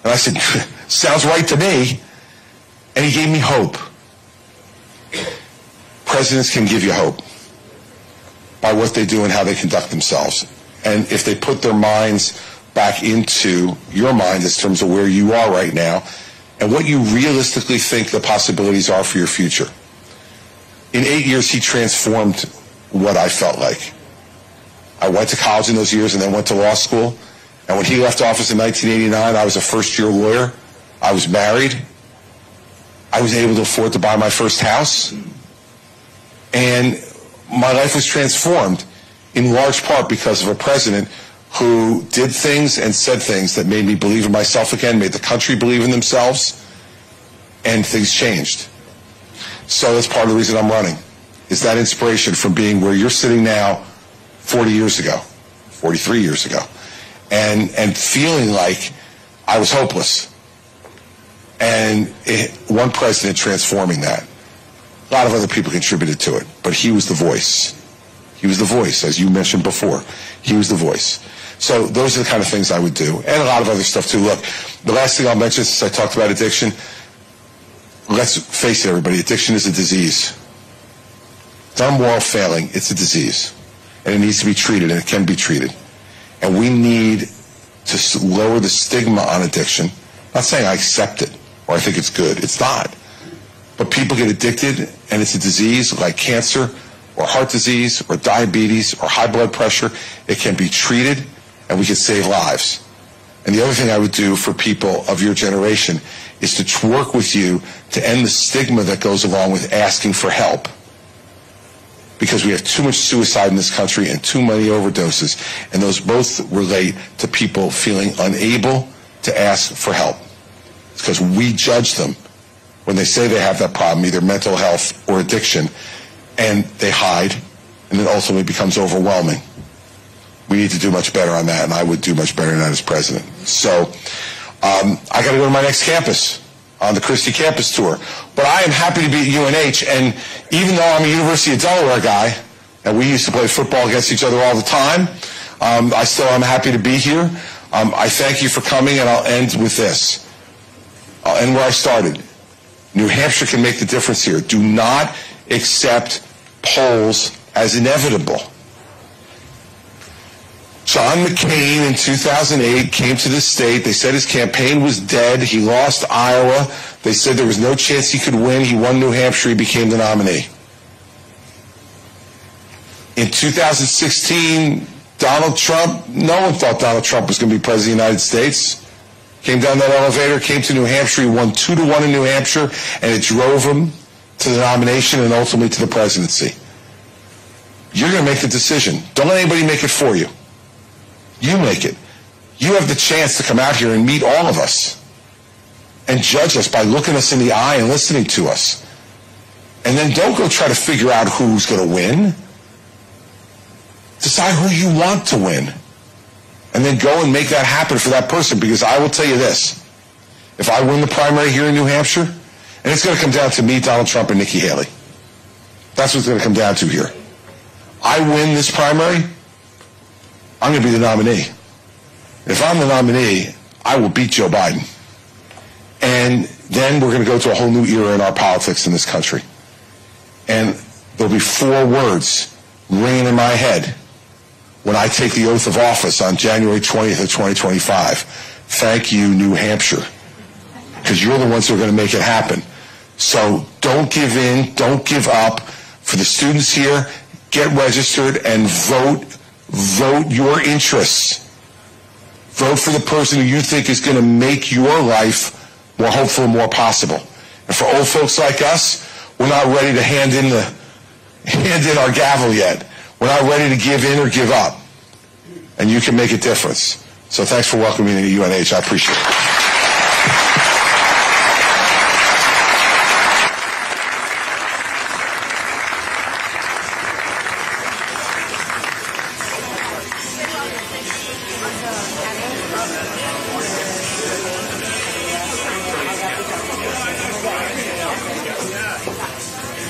And I said, sounds right to me. And he gave me hope. Presidents can give you hope by what they do and how they conduct themselves. And if they put their minds back into your mind in terms of where you are right now and what you realistically think the possibilities are for your future. In eight years, he transformed what I felt like. I went to college in those years and then went to law school. And when he left office in 1989, I was a first year lawyer. I was married. I was able to afford to buy my first house. And my life was transformed in large part because of a president who did things and said things that made me believe in myself again, made the country believe in themselves, and things changed. So that's part of the reason I'm running, is that inspiration from being where you're sitting now 40 years ago, 43 years ago, and, and feeling like I was hopeless. And it, one president transforming that. A lot of other people contributed to it, but he was the voice. He was the voice, as you mentioned before. He was the voice. So those are the kind of things I would do, and a lot of other stuff too. Look, the last thing I'll mention, since I talked about addiction, let's face it, everybody, addiction is a disease. A moral failing, it's a disease. And it needs to be treated, and it can be treated. And we need to lower the stigma on addiction. I'm not saying I accept it or I think it's good. It's not. But people get addicted, and it's a disease like cancer or heart disease or diabetes or high blood pressure. It can be treated, and we can save lives. And the other thing I would do for people of your generation is to work with you to end the stigma that goes along with asking for help. Because we have too much suicide in this country and too many overdoses. And those both relate to people feeling unable to ask for help. It's because we judge them when they say they have that problem, either mental health or addiction, and they hide, and it ultimately becomes overwhelming. We need to do much better on that, and I would do much better than that as president. So um, I got to go to my next campus on the Christie campus tour. But I am happy to be at UNH, and even though I'm a University of Delaware guy, and we used to play football against each other all the time, um, I still am happy to be here. Um, I thank you for coming, and I'll end with this. I'll end where I started. New Hampshire can make the difference here. Do not accept polls as inevitable. John McCain in 2008 came to the state. They said his campaign was dead. He lost Iowa. They said there was no chance he could win. He won New Hampshire. He became the nominee. In 2016, Donald Trump, no one thought Donald Trump was going to be president of the United States. Came down that elevator, came to New Hampshire. He won two to one in New Hampshire, and it drove him to the nomination and ultimately to the presidency. You're going to make the decision. Don't let anybody make it for you. You make it. You have the chance to come out here and meet all of us and judge us by looking us in the eye and listening to us. And then don't go try to figure out who's going to win. Decide who you want to win. and then go and make that happen for that person. Because I will tell you this if I win the primary here in New Hampshire, and it's going to come down to me, Donald Trump, and Nikki Haley. That's what's going to come down to here. I win this primary, I'm going to be the nominee. If I'm the nominee, I will beat Joe Biden. And then we're going to go to a whole new era in our politics in this country. And there'll be four words ringing in my head when I take the oath of office on January 20th of 2025. Thank you, New Hampshire. Because you're the ones who are going to make it happen. So don't give in, don't give up. For the students here, get registered and vote. Vote your interests. Vote for the person who you think is going to make your life more hopeful and more possible. And for old folks like us, we're not ready to hand in the hand in our gavel yet. We're not ready to give in or give up. And you can make a difference. So thanks for welcoming me to UNH. I appreciate it.